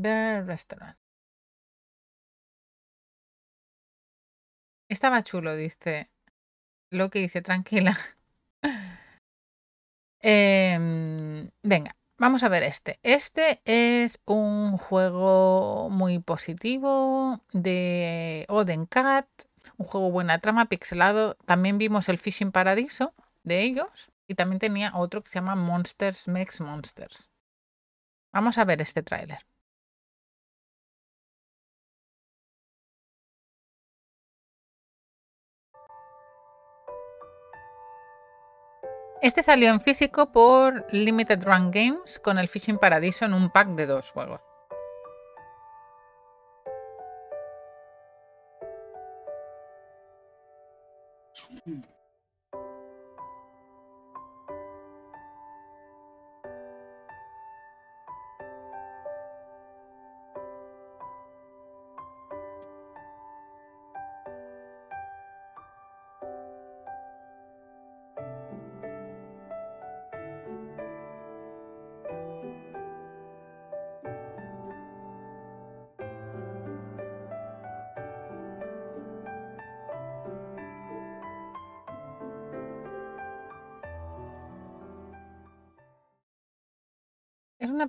Bear Restaurant. Estaba chulo, dice. Lo que dice, tranquila. Em, venga, vamos a ver este. Este es un juego muy positivo de Oden Cat, un juego buena trama, pixelado. También vimos el Fishing Paradiso de ellos y también tenía otro que se llama Monsters Makes Monsters. Vamos a ver este tráiler. Este salió en físico por Limited Run Games con el Fishing Paradiso en un pack de dos juegos. Es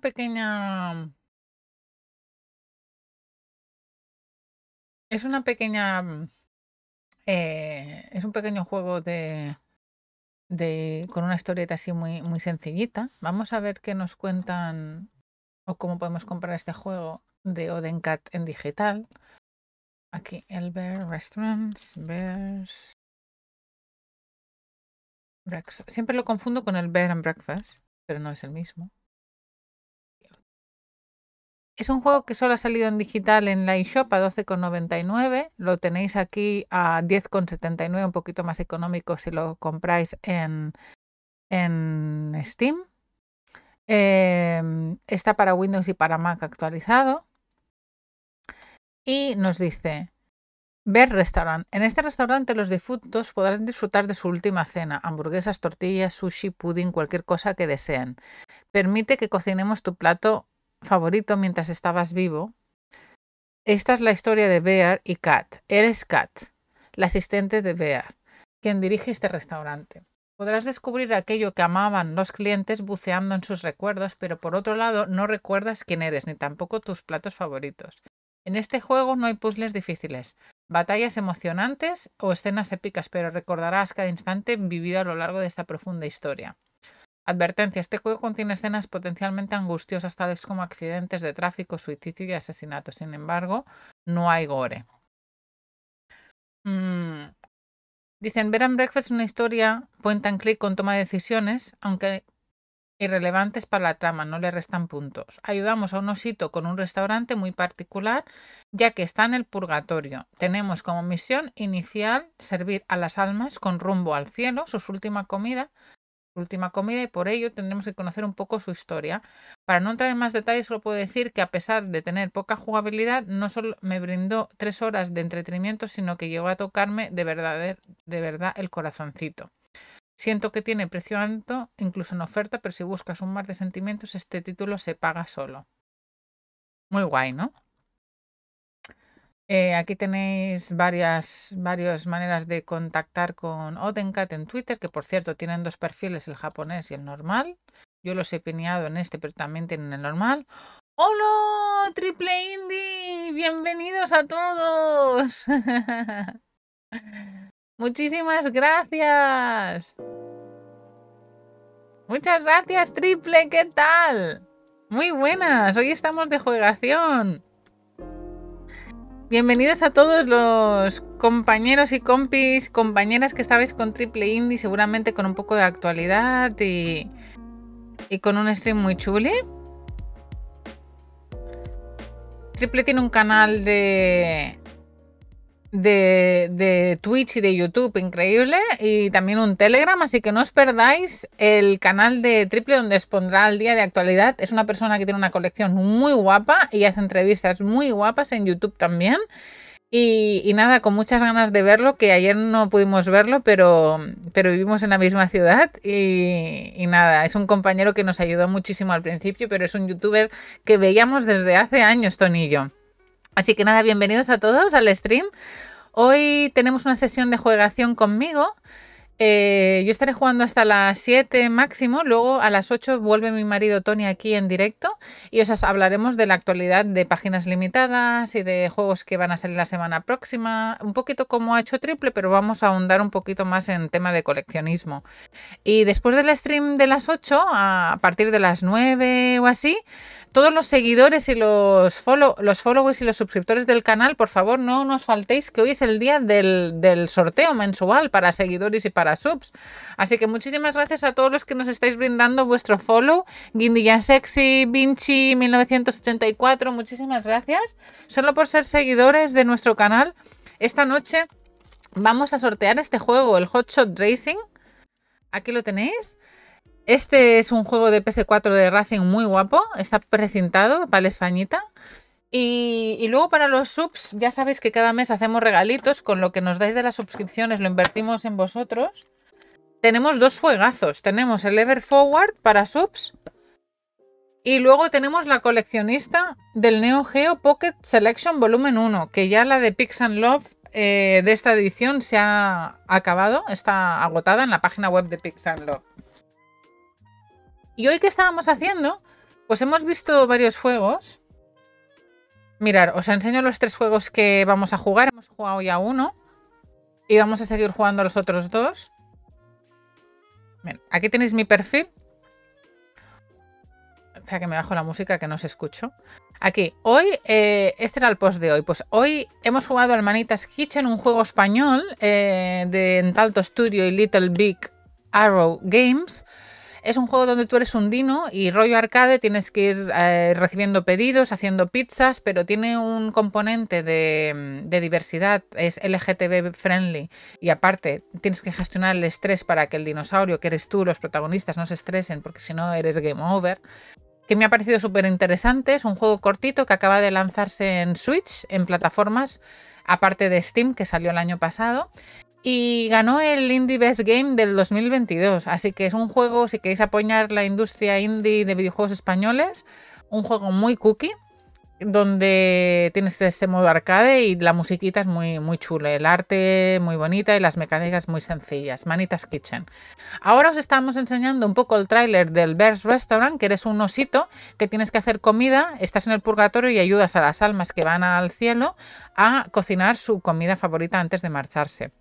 pequeña... Es una pequeña... Mm, eh, es un pequeño juego de, de... con una historieta así muy, muy sencillita. Vamos a ver qué nos cuentan o cómo podemos comprar este juego de Odencat en digital. Aquí, el Bear Restaurants, Bears... Siempre lo confundo con el Bear and Breakfast, pero no es el mismo. Es un juego que solo ha salido en digital en la eShop a 12,99. Lo tenéis aquí a 10,79, un poquito más económico si lo compráis en, en Steam. Em, está para Windows y para Mac actualizado. Y nos dice, ver restaurant. En este restaurante los difuntos podrán disfrutar de su última cena, hamburguesas, tortillas, sushi, pudding, cualquier cosa que deseen. Permite que cocinemos tu plato favorito mientras estabas vivo. Esta es la historia de Bear y Kat. Eres Kat, la asistente de Bear, quien dirige este restaurante. Podrás descubrir aquello que amaban los clientes buceando en sus recuerdos, pero por otro lado no recuerdas quién eres ni tampoco tus platos favoritos. En este juego no hay puzzles difíciles, batallas emocionantes o escenas épicas, pero recordarás cada instante vivido a lo largo de esta profunda historia. Advertencia, este juego contiene escenas potencialmente angustiosas tales como accidentes de tráfico, suicidio y asesinato. Sin embargo, no hay gore. Mm. Dicen, Ver Breakfast es una historia point and click con toma de decisiones, aunque irrelevantes para la trama, no le restan puntos. Ayudamos a un osito con un restaurante muy particular, ya que está en el purgatorio. Tenemos como misión inicial servir a las almas con rumbo al cielo, su última comida, última comida y por ello tendremos que conocer un poco su historia. Para no entrar en más detalles, solo puedo decir que a pesar de tener poca jugabilidad, no solo me brindó tres horas de entretenimiento, sino que llegó a tocarme de verdad, de verdad el corazoncito. Siento que tiene precio alto, incluso en oferta, pero si buscas un mar de sentimientos, este título se paga solo. Muy guay, ¿no? Eh, aquí tenéis varias, varias maneras de contactar con Odencat en Twitter, que por cierto tienen dos perfiles, el japonés y el normal. Yo los he pineado en este, pero también tienen el normal. ¡Hola! ¡Triple Indie! ¡Bienvenidos a todos! Muchísimas gracias. Muchas gracias, Triple, ¿qué tal? Muy buenas, hoy estamos de juegación. Bienvenidos a todos los compañeros y compis, compañeras que estabais con Triple Indie, seguramente con un poco de actualidad y, y con un stream muy chuli. Triple tiene un canal de, de, Twitch y de YouTube increíble y también un Telegram, así que no os perdáis el canal de Triple donde os pondrá el día de actualidad. Es una persona que tiene una colección muy guapa y hace entrevistas muy guapas en YouTube también. Y, nada, con muchas ganas de verlo, que ayer no pudimos verlo, pero, pero vivimos en la misma ciudad y, y, nada, es un compañero que nos ayudó muchísimo al principio, pero es un youtuber que veíamos desde hace años, Tony y yo. Así que nada, bienvenidos a todos al stream. Hoy tenemos una sesión de juegación conmigo. Eh, yo estaré jugando hasta las 7 máximo, luego a las 8 vuelve mi marido Tony aquí en directo y os hablaremos de la actualidad de páginas limitadas y de juegos que van a salir la semana próxima, un poquito como ha hecho Triple, pero vamos a ahondar un poquito más en tema de coleccionismo. Y después del stream de las 8, a partir de las 9 o así, todos los seguidores y los, los followers y los suscriptores del canal, por favor, no nos faltéis que hoy es el día del, sorteo mensual para seguidores y para subs. Así que muchísimas gracias a todos los que nos estáis brindando vuestro follow. Guindilla Sexy, Vinci 1984, muchísimas gracias. Solo por ser seguidores de nuestro canal, esta noche vamos a sortear este juego, el Hot Shot Racing. Aquí lo tenéis. Este es un juego de PS4 de Racing muy guapo, está precintado para la Españita. Y, luego para los subs, ya sabéis que cada mes hacemos regalitos, con lo que nos dais de las suscripciones lo invertimos en vosotros. Tenemos dos fuegazos, tenemos el Ever Forward para subs y luego tenemos la coleccionista del Neo Geo Pocket Selection Volumen 1, que ya la de Pix Love eh, de esta edición se ha acabado, está agotada en la página web de Pix Love. Y hoy que estábamos haciendo, pues hemos visto varios juegos. Mirar, os enseño los tres juegos que vamos a jugar. Hemos jugado ya uno. Y vamos a seguir jugando los otros dos. aquí tenéis mi perfil. Espera que me bajo la música que no os escucho. Aquí, hoy, eh, este era el post de hoy. Pues hoy hemos jugado al Manitas Kitchen, un juego español eh, de Entalto Studio y Little Big Arrow Games. Es un juego donde tú eres un dino y rollo arcade, tienes que ir eh, recibiendo pedidos, haciendo pizzas, pero tiene un componente de, diversidad, es LGTB friendly y aparte tienes que gestionar el estrés para que el dinosaurio, que eres tú, los protagonistas no se estresen porque si no eres game over que me ha parecido súper interesante. Es un juego cortito que acaba de lanzarse en Switch, en plataformas, aparte de Steam, que salió el año pasado y ganó el Indie Best Game del 2022. Así que es un juego, si queréis apoyar la industria indie de videojuegos españoles, un juego muy cookie, donde tienes este modo arcade y la musiquita es muy, muy chula, el arte muy bonita y las mecánicas muy sencillas. Manitas Kitchen. Ahora os estamos enseñando un poco el tráiler del Bears Restaurant, que eres un osito que tienes que hacer comida, estás en el purgatorio y ayudas a las almas que van al cielo a cocinar su comida favorita antes de marcharse.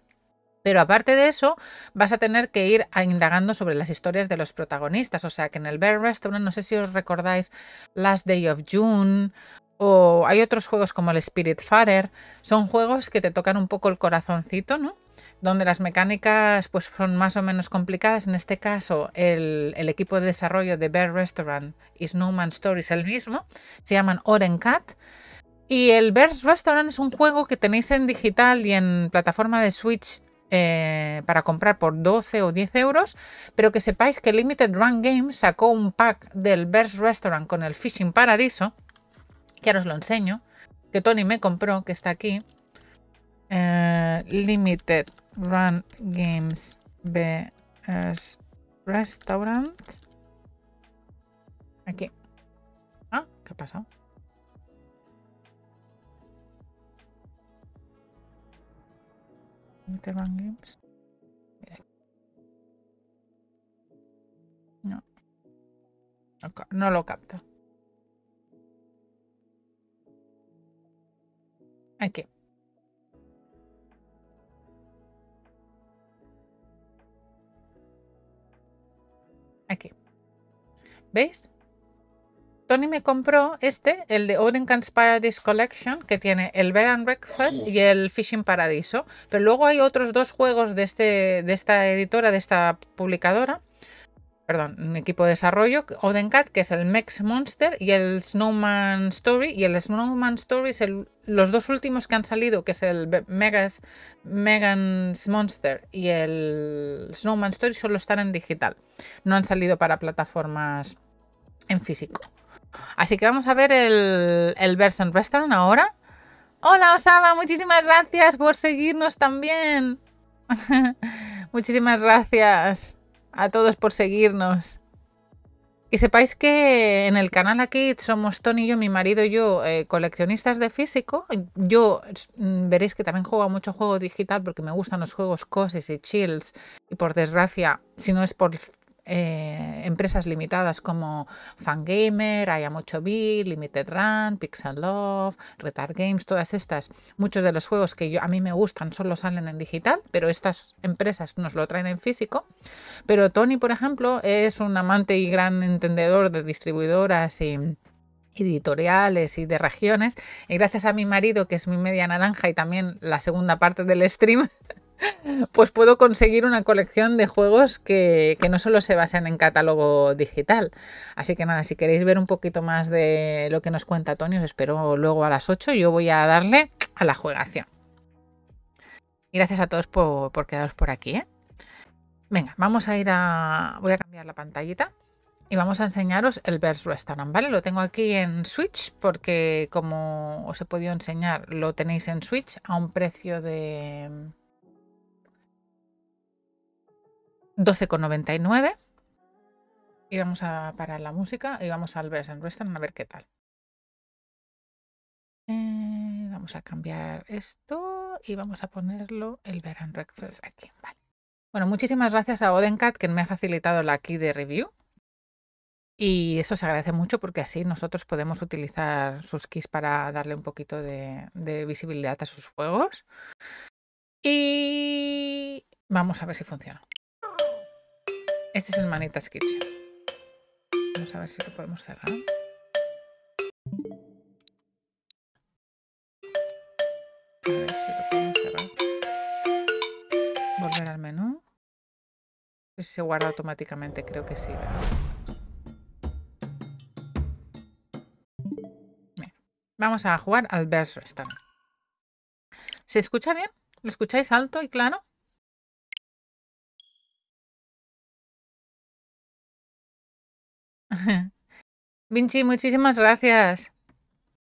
Pero aparte de eso, vas a tener que ir indagando sobre las historias de los protagonistas. O sea que en el Bear Restaurant, no sé si os recordáis Last Day of June o hay otros juegos como el Spirit Farer. Son juegos que te tocan un poco el corazoncito, ¿no? Donde las mecánicas pues, son más o menos complicadas. En este caso, el, equipo de desarrollo de Bear Restaurant y Snowman Stories el mismo. Se llaman Oren Cat. Y el Bear Restaurant es un juego que tenéis en digital y en plataforma de Switch eh, para comprar por 12 o 10 euros, pero que sepáis que Limited Run Games sacó un pack del Best Restaurant con el Fishing Paradiso, que ahora os lo enseño, que Tony me compró, que está aquí. Eh, Limited Run Games Best Restaurant. Aquí. Ah, ¿qué ha pasado? Games. No. No lo capta. Aquí. Aquí. ¿Veis? Tony me compró este, el de Orencans Paradise Collection, que tiene el Bear and Breakfast y el Fishing Paradiso. Pero luego hay otros dos juegos de, este, de esta editora, de esta publicadora, perdón, un equipo de desarrollo, Odencat, que es el Mex Monster y el Snowman Story. Y el Snowman Story es los dos últimos que han salido, que es el Megas, Megan's Monster y el Snowman Story, solo están en digital. No han salido para plataformas en físico. Así que vamos a ver el, el Restaurant ahora. Hola Osama, muchísimas gracias por seguirnos también. muchísimas gracias a todos por seguirnos. Y sepáis que en el canal aquí somos Tony y yo, mi marido y yo, eh, coleccionistas de físico. Yo mm, veréis que también juego mucho juego digital porque me gustan los juegos COSIS y chills. Y por desgracia, si no es por eh, empresas limitadas como Fangamer, Aya 8 bit Limited Run, Pixel Love, Retard Games, todas estas. Muchos de los juegos que yo, a mí me gustan solo salen en digital, pero estas empresas nos lo traen en físico. Pero Tony, por ejemplo, es un amante y gran entendedor de distribuidoras y editoriales y de regiones. Y gracias a mi marido, que es mi media naranja y también la segunda parte del stream, pues puedo conseguir una colección de juegos que, no solo se basan en catálogo digital. Así que nada, si queréis ver un poquito más de lo que nos cuenta Tony, os espero luego a las 8. Yo voy a darle a la juegación. Y gracias a todos por, quedaros por aquí. ¿eh? Venga, vamos a ir a... Voy a cambiar la pantallita y vamos a enseñaros el Verse Restaurant, ¿vale? Lo tengo aquí en Switch porque como os he podido enseñar, lo tenéis en Switch a un precio de 12,99. Y vamos a parar la música y vamos al Best and Restaurant a ver qué tal. Eh, vamos a cambiar esto y vamos a ponerlo el Bear and Breakfast aquí. Vale. Bueno, muchísimas gracias a Odencat que me ha facilitado la key de review. Y eso se agradece mucho porque así nosotros podemos utilizar sus keys para darle un poquito de visibilidad a sus juegos. Y vamos a ver si funciona. Este es el Manitas Kitchen. Vamos a ver si lo podemos cerrar. A ver si lo podemos cerrar. Volver al menú. Si se guarda automáticamente, creo que sí. Vamos a jugar al Best Restaurant. ¿Se escucha bien? ¿Lo escucháis alto y claro? Vinci, muchísimas gracias.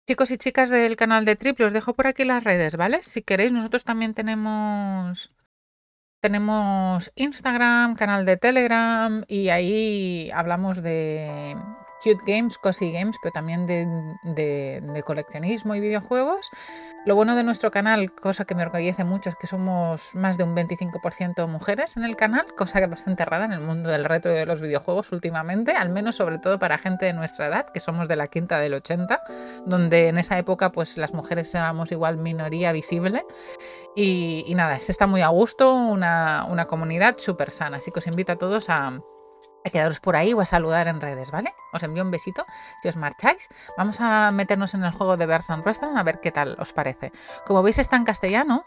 Chicos y chicas del canal de Triple, os dejo por aquí las redes, ¿vale? Si queréis, nosotros también tenemos tenemos Instagram, canal de Telegram y ahí hablamos de cute games, cozy games, pero también de, coleccionismo y videojuegos. Lo bueno de nuestro canal, cosa que me orgullece mucho, es que somos más de un 25% mujeres en el canal, cosa que es bastante rara en el mundo del retro y de los videojuegos últimamente, al menos sobre todo para gente de nuestra edad, que somos de la quinta del 80, donde en esa época pues las mujeres éramos igual minoría visible. Y, nada, se está muy a gusto, una, una comunidad súper sana, así que os invito a todos a, a quedaros por ahí o a saludar en redes, ¿vale? Os envío un besito si os marcháis. Vamos a meternos en el juego de Versan Restaurant a ver qué tal os parece. Como veis está en castellano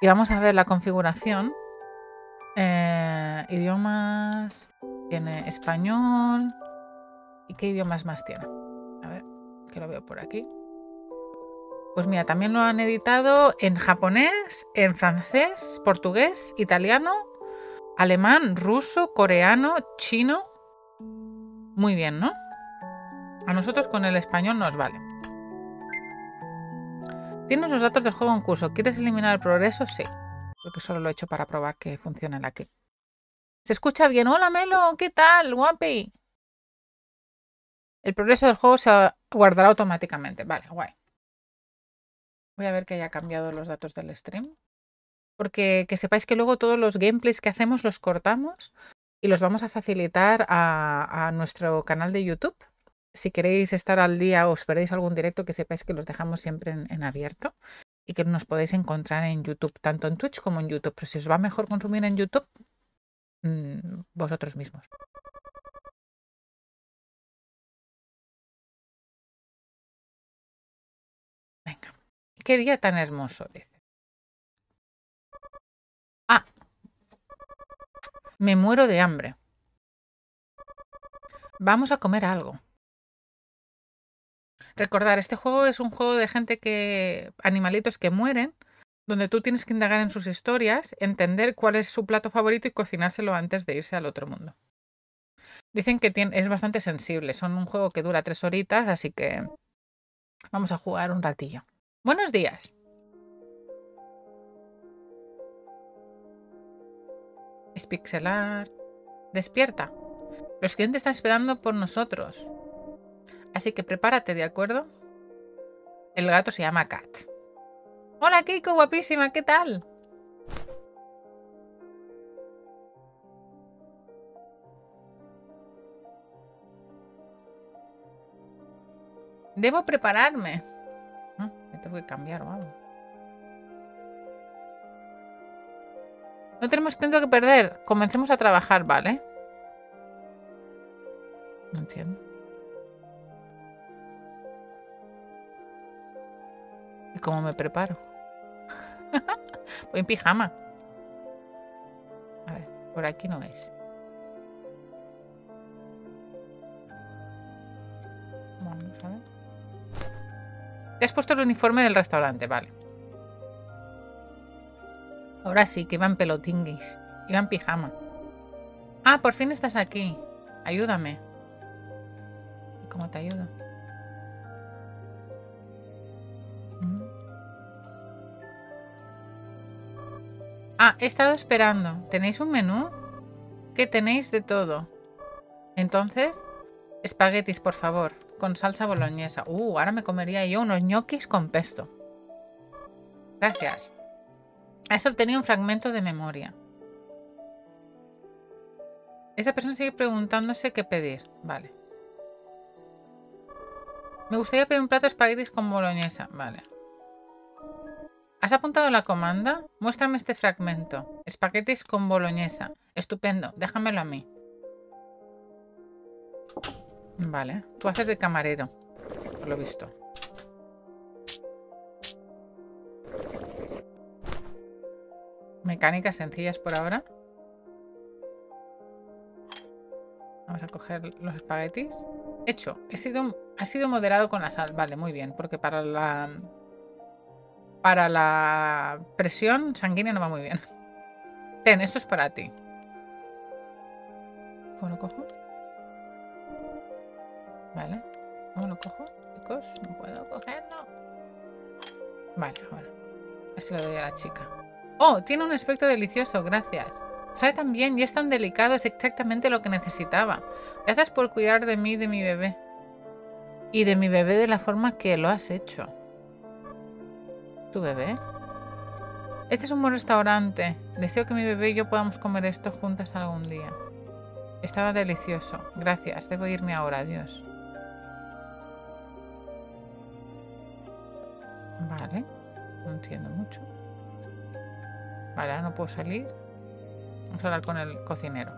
y vamos a ver la configuración. Eh, idiomas, tiene español. ¿Y qué idiomas más tiene? A ver, que lo veo por aquí. Pues mira, también lo han editado en japonés, en francés, portugués, italiano Alemán, ruso, coreano, chino. Muy bien, ¿no? A nosotros con el español nos vale. Tienes los datos del juego en curso. ¿Quieres eliminar el progreso? Sí. Porque solo lo he hecho para probar que funciona aquí. ¿Se escucha bien? Hola Melo, ¿qué tal? Guapi. El progreso del juego se guardará automáticamente. Vale, guay. Voy a ver que haya cambiado los datos del stream. Porque que sepáis que luego todos los gameplays que hacemos los cortamos y los vamos a facilitar a, nuestro canal de YouTube. Si queréis estar al día o os perdéis algún directo, que sepáis que los dejamos siempre en, abierto y que nos podéis encontrar en YouTube, tanto en Twitch como en YouTube. Pero si os va mejor consumir en YouTube, mm, vosotros mismos. Venga. Qué día tan hermoso, dice. Me muero de hambre. Vamos a comer algo. Recordar, este juego es un juego de gente que. animalitos que mueren, donde tú tienes que indagar en sus historias, entender cuál es su plato favorito y cocinárselo antes de irse al otro mundo. Dicen que es bastante sensible. Son un juego que dura tres horitas, así que vamos a jugar un ratillo. Buenos días. Espixelar. Despierta. Los clientes están esperando por nosotros. Así que prepárate, ¿de acuerdo? El gato se llama Kat. Hola, Keiko, guapísima, ¿qué tal? Debo prepararme. Me tengo que cambiar o algo. No tenemos tiempo que perder. Comencemos a trabajar, ¿vale? No entiendo. ¿Y cómo me preparo? Voy en pijama. A ver, por aquí no es. Vamos a ver. Te has puesto el uniforme del restaurante, vale. Ahora sí, que iba en pelotinguis. Iba en pijama. Ah, por fin estás aquí. Ayúdame. ¿Cómo te ayudo? Mm. Ah, he estado esperando. ¿Tenéis un menú? ¿Qué tenéis de todo? Entonces, espaguetis, por favor, con salsa boloñesa. Uh, ahora me comería yo unos ñoquis con pesto. Gracias. Has obtenido un fragmento de memoria. Esta persona sigue preguntándose qué pedir. Vale. Me gustaría pedir un plato de espaguetis con boloñesa. Vale. ¿Has apuntado la comanda? Muéstrame este fragmento. Espaguetis con boloñesa. Estupendo. Déjamelo a mí. Vale. Tú haces de camarero. Por lo visto. Mecánicas sencillas por ahora. Vamos a coger los espaguetis. Hecho. He sido, ha sido moderado con la sal. Vale, muy bien. Porque para la... Para la presión sanguínea no va muy bien. Ten, esto es para ti. ¿Cómo lo cojo? Vale. ¿Cómo lo cojo? Chicos, no puedo cogerlo. Vale, ahora. Este lo doy a la chica. Oh, tiene un aspecto delicioso, gracias. Sabe tan bien y es tan delicado, es exactamente lo que necesitaba. Gracias por cuidar de mí y de mi bebé. Y de mi bebé de la forma que lo has hecho. ¿Tu bebé? Este es un buen restaurante. Deseo que mi bebé y yo podamos comer esto juntas algún día. Estaba delicioso. Gracias. Debo irme ahora. Adiós. Vale. No entiendo mucho. Vale, ahora no puedo salir. Vamos a hablar con el cocinero.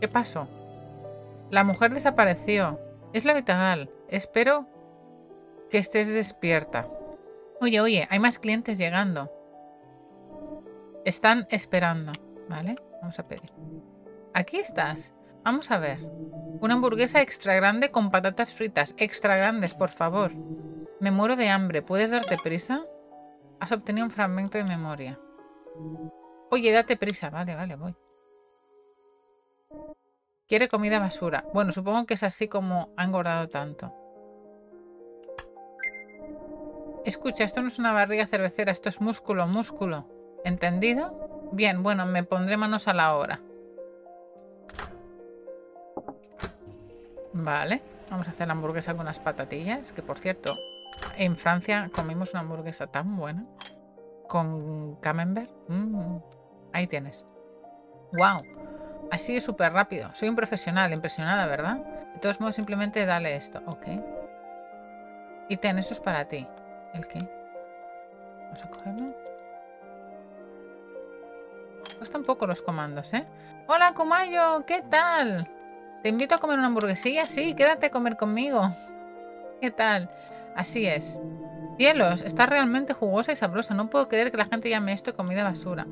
¿Qué pasó? La mujer desapareció. Es la Vitagal. Espero que estés despierta. Oye, oye, hay más clientes llegando. Están esperando. ¿Vale? Vamos a pedir. Aquí estás. Vamos a ver. Una hamburguesa extra grande con patatas fritas. Extra grandes, por favor. Me muero de hambre. ¿Puedes darte prisa? Has obtenido un fragmento de memoria. Oye, date prisa. Vale, vale, voy. Quiere comida basura. Bueno, supongo que es así como ha engordado tanto. Escucha, esto no es una barriga cervecera, esto es músculo, músculo. ¿Entendido? Bien, bueno, me pondré manos a la obra. Vale, vamos a hacer la hamburguesa con las patatillas, que por cierto, en Francia comimos una hamburguesa tan buena. Con camembert. Mm, ahí tienes. ¡Wow! Así de súper rápido. Soy un profesional, impresionada, ¿verdad? De todos modos, simplemente dale esto. Ok. Y ten, esto es para ti. ¿El qué? Vamos a cogerlo. Un poco los comandos, ¿eh? Hola, Kumayo, ¿qué tal? Te invito a comer una hamburguesilla. Sí, quédate a comer conmigo. ¿Qué tal? Así es. Cielos, está realmente jugosa y sabrosa. No puedo creer que la gente llame esto comida basura.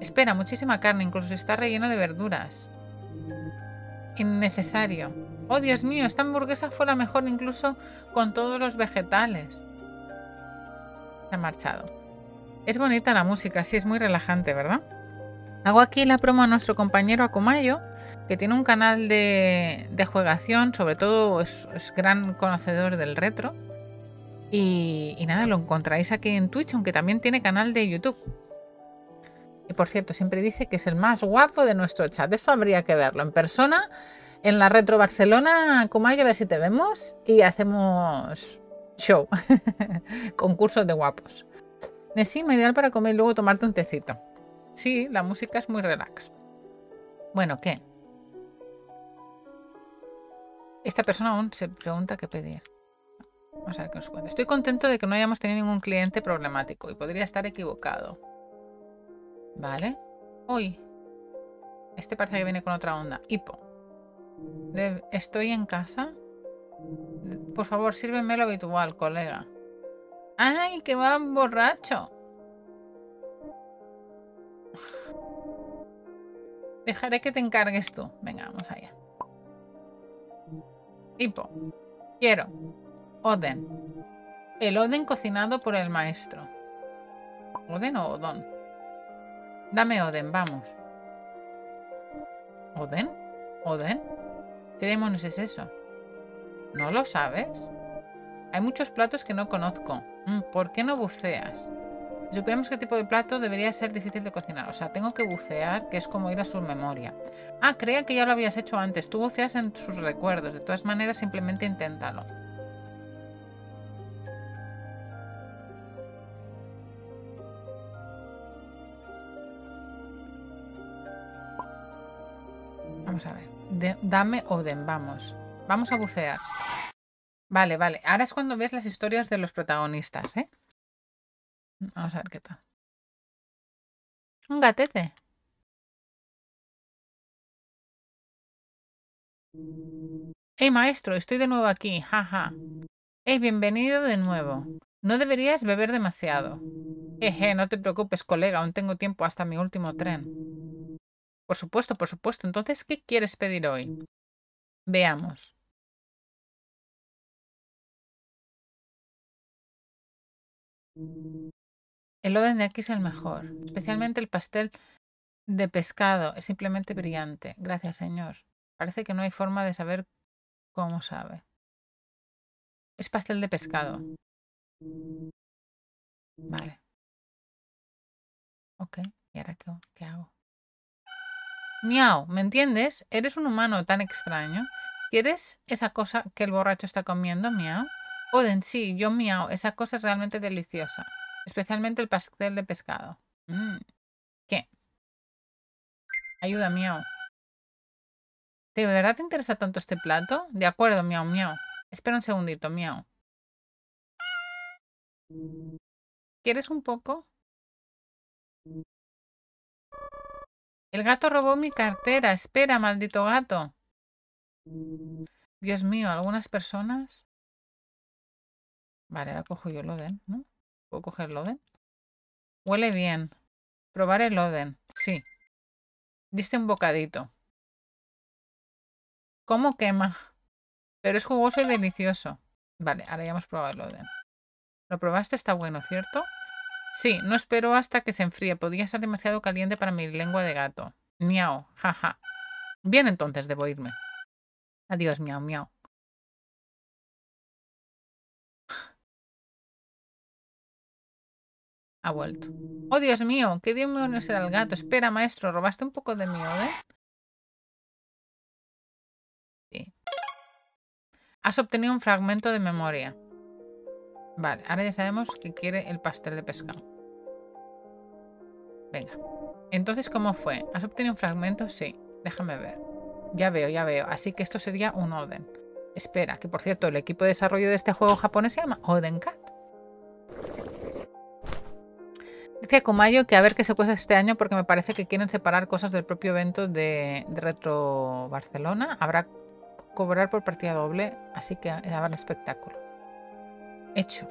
Espera, muchísima carne, incluso está relleno de verduras. Innecesario. Oh, Dios mío, esta hamburguesa fue la mejor incluso con todos los vegetales. Se ha marchado. Es bonita la música, sí, es muy relajante, ¿verdad? Hago aquí la promo a nuestro compañero Akumayo. que tiene un canal de, de juegación, sobre todo es, gran conocedor del retro. Y, nada, lo encontraréis aquí en Twitch, aunque también tiene canal de YouTube. Y por cierto, siempre dice que es el más guapo de nuestro chat. Eso habría que verlo en persona, en la Retro Barcelona, Comayo, a ver si te vemos y hacemos show. Concursos de guapos. Nesima, ideal para comer y luego tomarte un tecito. Sí, la música es muy relax. Bueno, ¿qué? Esta persona aún se pregunta qué pedir. Estoy contento de que no hayamos tenido ningún cliente problemático y podría estar equivocado. Vale. Uy. Este parece que viene con otra onda. Hipo. ¿Estoy en casa? Por favor, sírveme lo habitual, colega. ¡Ay, que va borracho! Dejaré que te encargues tú. Venga, vamos allá. Tipo, quiero Oden. El Oden cocinado por el maestro. ¿Oden o Odón? Dame Oden, vamos. ¿Oden? ¿Oden? ¿Qué demonios es eso? ¿No lo sabes? Hay muchos platos que no conozco. Mm, ¿Por qué no buceas? Si qué tipo de plato debería ser difícil de cocinar. O sea, tengo que bucear, que es como ir a su memoria. Ah, creía que ya lo habías hecho antes. Tú buceas en sus recuerdos. De todas maneras, simplemente inténtalo. Vamos a ver. dame Oden, vamos. Vamos a bucear. Vale, vale. Ahora es cuando ves las historias de los protagonistas, ¿eh? Vamos a ver qué tal. Un gatete. Hey maestro, estoy de nuevo aquí, jaja. Hey, bienvenido de nuevo. No deberías beber demasiado. Jeje, no te preocupes, colega, aún tengo tiempo hasta mi último tren. Por supuesto, por supuesto. Entonces, ¿qué quieres pedir hoy? Veamos. El Oden de aquí es el mejor, especialmente el pastel de pescado. Es simplemente brillante. Gracias, señor. Parece que no hay forma de saber cómo sabe. Es pastel de pescado. Vale. Ok, ¿y ahora qué, qué hago? Miau, ¿me entiendes? Eres un humano tan extraño. ¿Quieres esa cosa que el borracho está comiendo, miau? Oden, sí, yo miau. Esa cosa es realmente deliciosa. Especialmente el pastel de pescado. Mm. ¿Qué? Ayuda, miau. ¿De verdad te interesa tanto este plato? De acuerdo, miau, miau. Espera un segundito, miau. ¿Quieres un poco? El gato robó mi cartera. Espera, maldito gato. Dios mío, algunas personas... Vale, ahora cojo yo el Oden, ¿no? ¿Puedo coger el Oden? Huele bien. Probar el Oden. Sí. Diste un bocadito. ¿Cómo quema? Pero es jugoso y delicioso. Vale, ahora ya hemos probado el Oden. ¿Lo probaste? Está bueno, ¿cierto? Sí, no espero hasta que se enfríe. Podría ser demasiado caliente para mi lengua de gato. Miau, jaja. Bien, entonces debo irme. Adiós, miau, miau. Ha vuelto. ¡Oh, Dios mío! ¿Qué demonios era el gato? Espera, maestro, ¿robaste un poco de mi orden? Sí. Has obtenido un fragmento de memoria. Vale, ahora ya sabemos que quiere el pastel de pescado. Venga. Entonces, ¿cómo fue? ¿Has obtenido un fragmento? Sí. Déjame ver. Ya veo, ya veo. Así que esto sería un Oden. Espera, que por cierto, el equipo de desarrollo de este juego japonés se llama Oden Cat. Dice Kumayo que a ver qué se cuesta este año porque me parece que quieren separar cosas del propio evento de, Retro Barcelona. Habrá cobrar por partida doble, así que habrá el espectáculo. Hecho.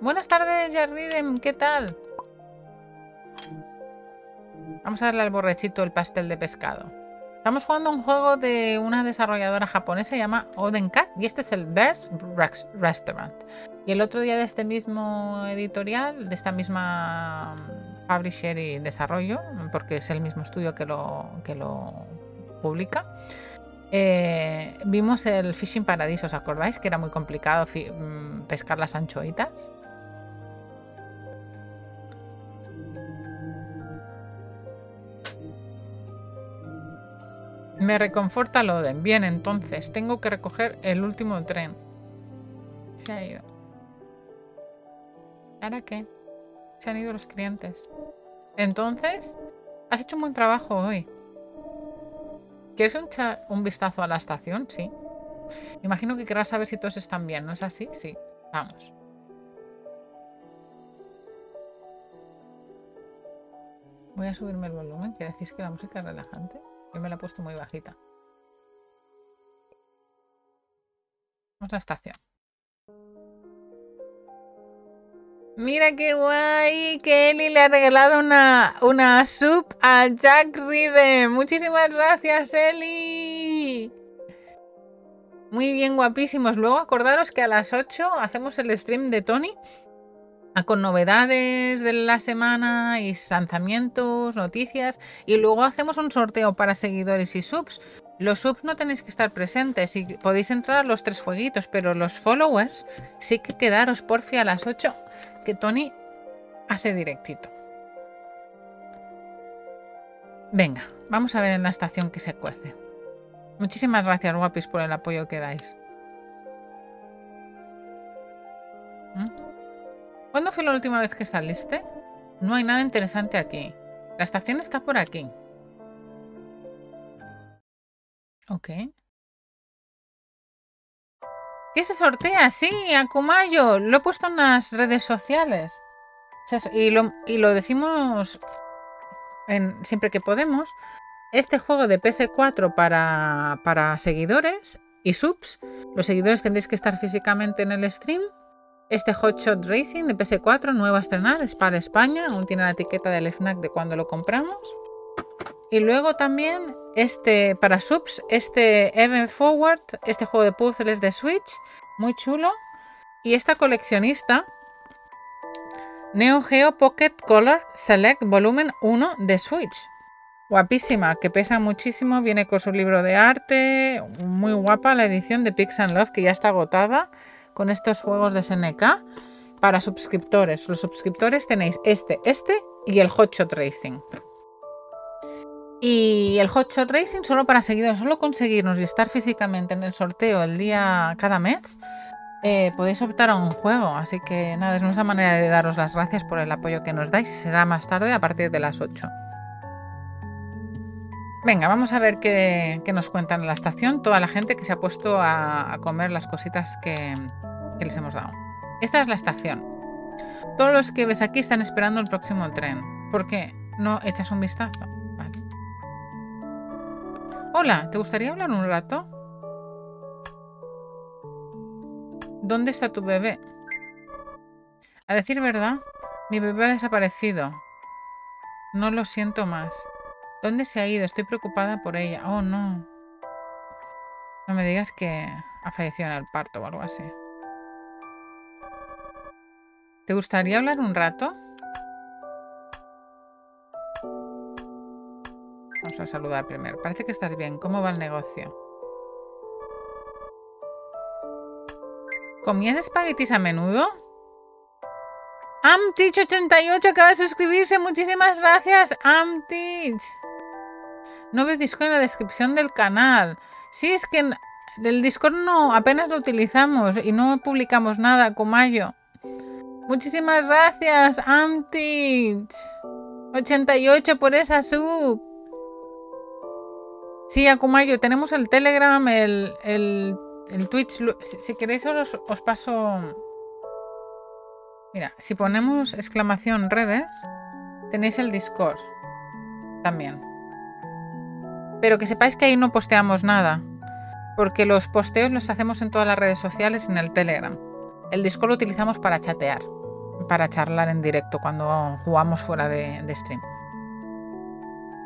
Buenas tardes, Jarridem, ¿qué tal? Vamos a darle al borrechito el pastel de pescado. Estamos jugando un juego de una desarrolladora japonesa llamada Oden Cat y este es el Bears Restaurant. Y el otro día de este mismo editorial, de esta misma publisher y desarrollo, porque es el mismo estudio que lo, que lo publica, eh, vimos el Fishing Paradise, ¿os acordáis? Que era muy complicado mm, pescar las anchoitas. Me reconforta Loden. Bien, entonces, tengo que recoger el último tren. Se ha ido. ¿Ahora qué? Se han ido los clientes. Entonces, has hecho un buen trabajo hoy. ¿Quieres echar un vistazo a la estación? Sí. Imagino que querrás saber si todos están bien, ¿no es así? Sí. Vamos. Voy a subirme el volumen, que decís que la música es relajante. Yo me la he puesto muy bajita. Vamos a la estación. Mira qué guay. Kelly le ha regalado una, una sub a Jack Ride. Muchísimas gracias, Eli. Muy bien, guapísimos. Luego acordaros que a las 8 hacemos el stream de Tony. Con novedades de la semana y lanzamientos, noticias. Y luego hacemos un sorteo para seguidores y subs. Los subs no tenéis que estar presentes y podéis entrar a los tres jueguitos, pero los followers sí que quedaros porfi a las 8 que Tony hace directito. Venga, vamos a ver en la estación que se cuece. Muchísimas gracias, guapis, por el apoyo que dais. ¿Mm? ¿Cuándo fue la última vez que saliste? No hay nada interesante aquí. La estación está por aquí. Ok. ¿Qué se sortea? Sí, Akumayo. Lo he puesto en las redes sociales. Y lo, y lo decimos siempre que podemos. Este juego de PS4 para, para seguidores y subs. Los seguidores tendréis que estar físicamente en el stream. Este Hotshot Racing de PS4, nuevo a estrenar, es para España. Aún tiene la etiqueta del snack de cuando lo compramos. Y luego también este para subs, este Even Forward, este juego de puzzles de Switch, muy chulo. Y esta coleccionista, Neo Geo Pocket Color Select Volumen 1 de Switch. Guapísima, que pesa muchísimo, viene con su libro de arte, muy guapa la edición de Pix and Love que ya está agotada con estos juegos de SNK para suscriptores. Los suscriptores tenéis este, este y el Hotshot Racing. Y el Hotshot Racing solo para seguidores, solo conseguirnos y estar físicamente en el sorteo el día cada mes, eh, podéis optar a un juego. Así que nada, es nuestra manera de daros las gracias por el apoyo que nos dais será más tarde a partir de las 8. Venga, vamos a ver qué, nos cuentan en la estación toda la gente que se ha puesto a, comer las cositas que, que les hemos dado. Esta es la estación. Todos los que ves aquí están esperando el próximo tren. ¿Por qué no echas un vistazo? Hola, ¿te gustaría hablar un rato? ¿Dónde está tu bebé? A decir verdad, mi bebé ha desaparecido. No lo siento más. ¿Dónde se ha ido? Estoy preocupada por ella. Oh, no. No me digas que ha fallecido en el parto o algo así. ¿Te gustaría hablar un rato? Vamos a saludar primero. Parece que estás bien. ¿Cómo va el negocio? ¿Comías espaguetis a menudo? Amtich88 acaba de suscribirse. Muchísimas gracias, Amtich. No ves Discord en la descripción del canal. Sí, es que el Discord no apenas lo utilizamos y no publicamos nada, Comayo. Muchísimas gracias, Amtich. 88 por esa sub. Sí, Akumayo, tenemos el Telegram, el, el, Twitch. Si, queréis os, os paso... Mira, si ponemos exclamación redes, tenéis el Discord también. Pero que sepáis que ahí no posteamos nada, porque los posteos los hacemos en todas las redes sociales en el Telegram. El Discord lo utilizamos para chatear, para charlar en directo cuando jugamos fuera de stream.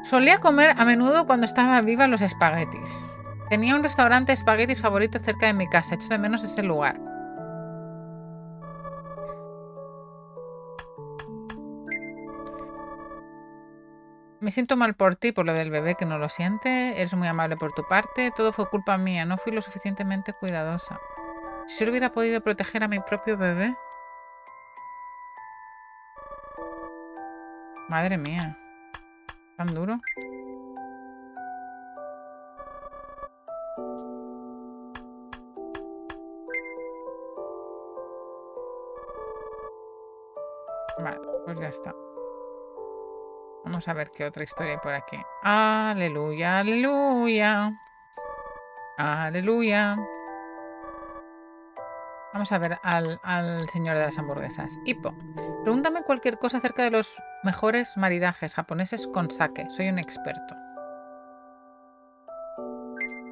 Solía comer a menudo cuando estaba viva los espaguetis. Tenía un restaurante de espaguetis favorito cerca de mi casa, echo de menos ese lugar. Me siento mal por ti, por lo del bebé que no lo siente. Eres muy amable por tu parte. Todo fue culpa mía. No fui lo suficientemente cuidadosa. Si yo hubiera podido proteger a mi propio bebé. Madre mía. ¿Tan duro? Vale, pues ya está. Vamos a ver qué otra historia hay por aquí. Aleluya, aleluya. Aleluya. Vamos a ver al, señor de las hamburguesas. Hippo, pregúntame cualquier cosa acerca de los mejores maridajes japoneses con sake. Soy un experto.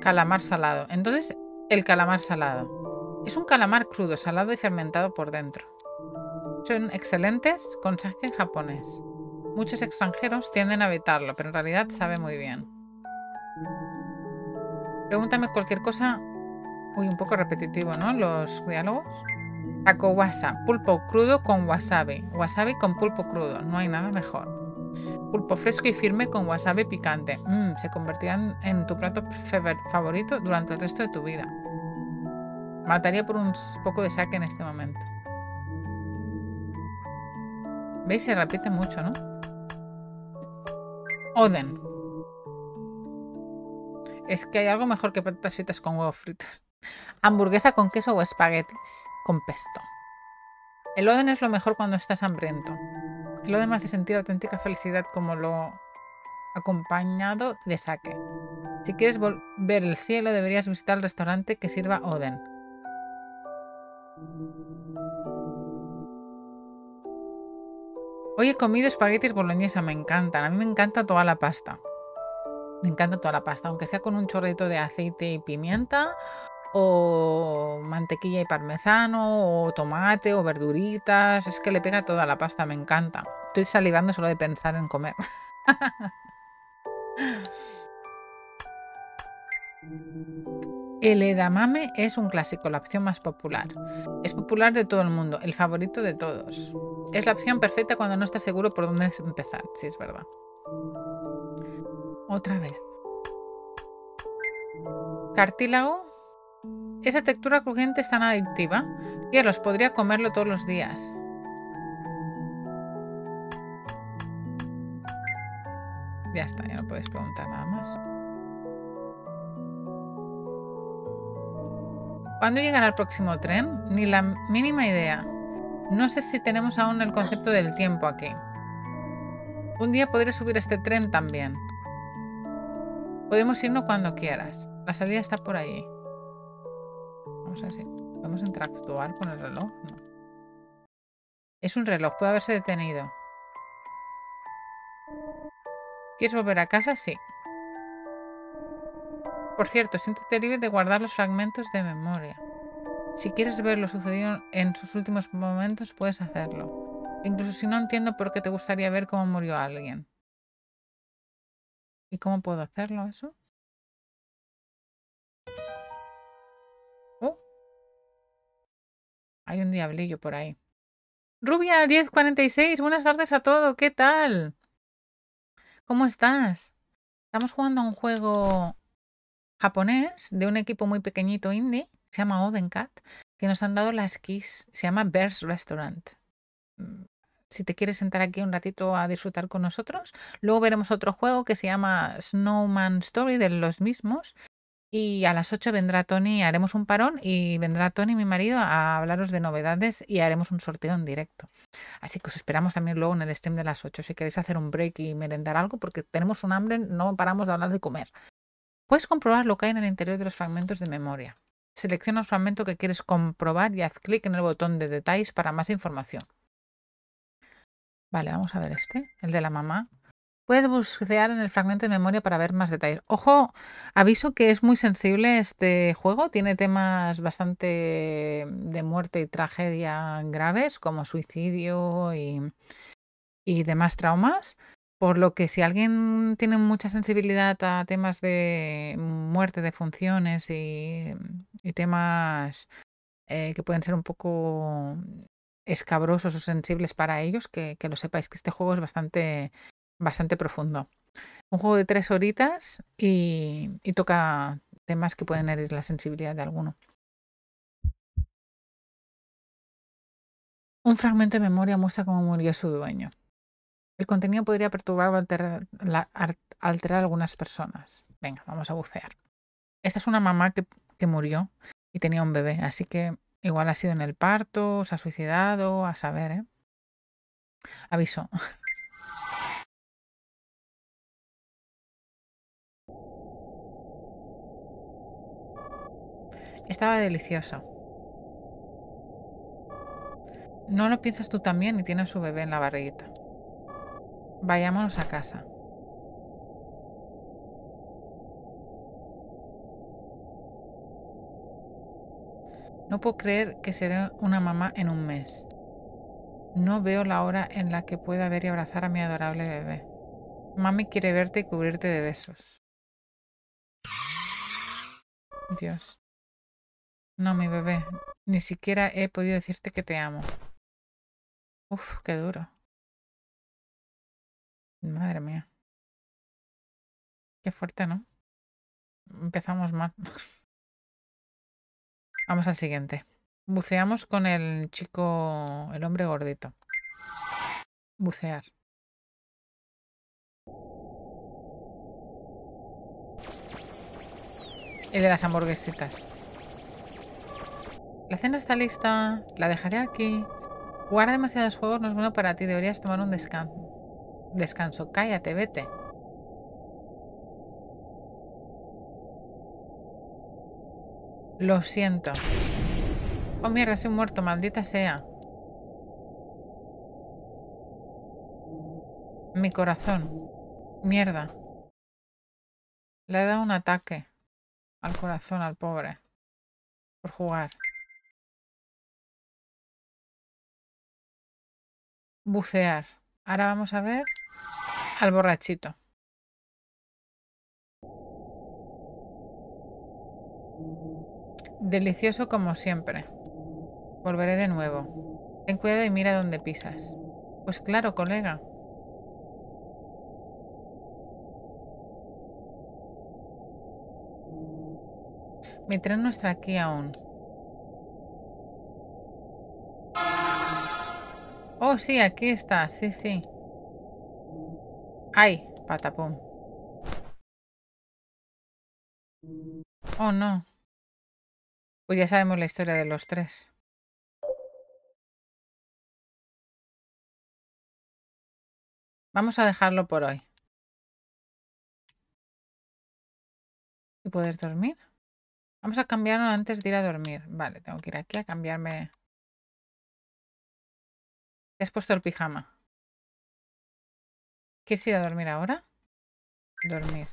Calamar salado. Entonces, el calamar salado. Es un calamar crudo, salado y fermentado por dentro. Son excelentes con sake japonés. Muchos extranjeros tienden a evitarlo, pero en realidad sabe muy bien. Pregúntame cualquier cosa. Uy, un poco repetitivo, ¿no? Los diálogos. Taco wasa, pulpo crudo con wasabi. Wasabi con pulpo crudo, no hay nada mejor. Pulpo fresco y firme con wasabi picante. Mmm, se convertirán en tu plato favorito durante el resto de tu vida. Mataría por un poco de saque en este momento. ¿Veis? Se repite mucho, ¿no? Oden. Es que hay algo mejor que patatas fritas con huevos fritos. Hamburguesa con queso o espaguetis con pesto. El Oden es lo mejor cuando estás hambriento. El Oden me hace sentir auténtica felicidad como lo acompañado de sake. Si quieres ver el cielo deberías visitar el restaurante que sirva Oden. Hoy he comido espaguetis boloñesa, me encantan. A mí me encanta toda la pasta. Me encanta toda la pasta, aunque sea con un chorrito de aceite y pimienta, o mantequilla y parmesano, o tomate, o verduritas. Es que le pega toda la pasta, me encanta. Estoy salivando solo de pensar en comer. El edamame es un clásico, la opción más popular. Es popular de todo el mundo, el favorito de todos. Es la opción perfecta cuando no estás seguro por dónde empezar, si es verdad. Otra vez. Cartílago. Esa textura crujiente es tan adictiva. los podría comerlo todos los días. Ya está, ya no puedes preguntar nada más. ¿Cuándo llegará el próximo tren? Ni la mínima idea. No sé si tenemos aún el concepto del tiempo aquí. Un día podré subir este tren también. Podemos irnos cuando quieras. La salida está por allí. Vamos a podemos interactuar con el reloj. No. Es un reloj, puede haberse detenido. ¿Quieres volver a casa? Sí. Por cierto, siéntete libre de guardar los fragmentos de memoria. Si quieres ver lo sucedido en sus últimos momentos, puedes hacerlo. Incluso si no entiendo por qué te gustaría ver cómo murió alguien. ¿Y cómo puedo hacerlo eso? Hay un diablillo por ahí. Rubia 1046, buenas tardes a todo, ¿qué tal? ¿Cómo estás? Estamos jugando a un juego japonés de un equipo muy pequeñito indie, se llama Odencat, que nos han dado las keys, se llama Bears Restaurant. Mm, si te quieres sentar aquí un ratito a disfrutar con nosotros, luego veremos otro juego que se llama Snowman Story de los mismos. Y a las 8 vendrá Tony, haremos un parón y vendrá Tony, mi marido, a hablaros de novedades y haremos un sorteo en directo. Así que os esperamos también luego en el stream de las 8 si queréis hacer un break y merendar algo porque tenemos un hambre, no paramos de hablar de comer. Puedes comprobar lo que hay en el interior de los fragmentos de memoria. Selecciona el fragmento que quieres comprobar y haz clic en el botón de detalles para más información. Vale, vamos a ver este, el de la mamá. Puedes bucear en el fragmento de memoria para ver más detalles. Ojo, aviso que es muy sensible este juego. Tiene temas bastante de muerte y tragedia graves, como suicidio y, y demás traumas. Por lo que si alguien tiene mucha sensibilidad a temas de muerte de funciones y, temas eh, que pueden ser un poco escabrosos o sensibles para ellos, que, lo sepáis que este juego es bastante, bastante profundo. Un juego de tres horitas y, toca temas que pueden herir la sensibilidad de alguno. Un fragmento de memoria muestra cómo murió su dueño. El contenido podría perturbar o alterar, a algunas personas. Venga, vamos a bucear. Esta es una mamá que, que murió y tenía un bebé, así que igual ha sido en el parto, se ha suicidado, a saber, ¿eh? Aviso. Estaba delicioso. ¿No lo piensas tú también y tiene a su bebé en la barriguita? Vayámonos a casa. No puedo creer que seré una mamá en un mes. No veo la hora en la que pueda ver y abrazar a mi adorable bebé. Mami quiere verte y cubrirte de besos. Dios. No, mi bebé. Ni siquiera he podido decirte que te amo. Uf, qué duro. Madre mía. Qué fuerte, ¿no? Empezamos mal. Vamos al siguiente. Buceamos con el chico, el hombre gordito. Bucear. El de las hamburguesitas. La cena está lista. La dejaré aquí. Jugar demasiados juegos no es bueno para ti. Deberías tomar un descanso. Descanso. Cállate, vete. Lo siento. Oh, mierda, soy muerto, maldita sea. Mi corazón. Mierda. Le he dado un ataque al corazón al pobre. Por jugar. Bucear. Ahora vamos a ver al borrachito. Delicioso como siempre. Volveré de nuevo. Ten cuidado y mira dónde pisas. Pues claro, colega. Mi tren no está aquí aún. Oh, sí, aquí está. Sí, sí. ¡Ay! Patapum. Oh, no. Pues ya sabemos la historia de los tres. Vamos a dejarlo por hoy. ¿Y poder dormir? Vamos a cambiarlo antes de ir a dormir. Vale, tengo que ir aquí a cambiarme. ¿Te has puesto el pijama? ¿Quieres ir a dormir ahora? Dormir.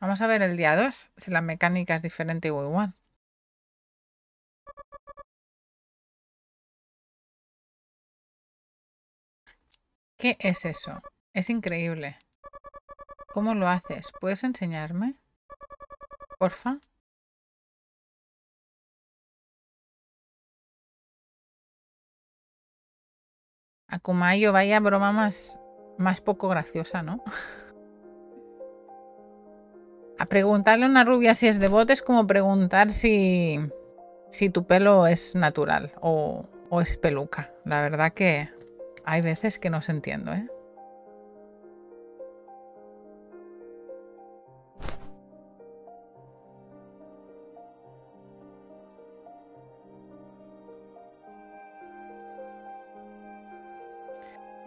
Vamos a ver el día 2, si la mecánica es diferente o igual. ¿Qué es eso? Es increíble. ¿Cómo lo haces? ¿Puedes enseñarme? Porfa. Akumayo, vaya broma más, más poco graciosa, ¿no? A preguntarle a una rubia si es de bote es como preguntar si, si tu pelo es natural o, es peluca. La verdad que hay veces que no se entiendo, ¿eh?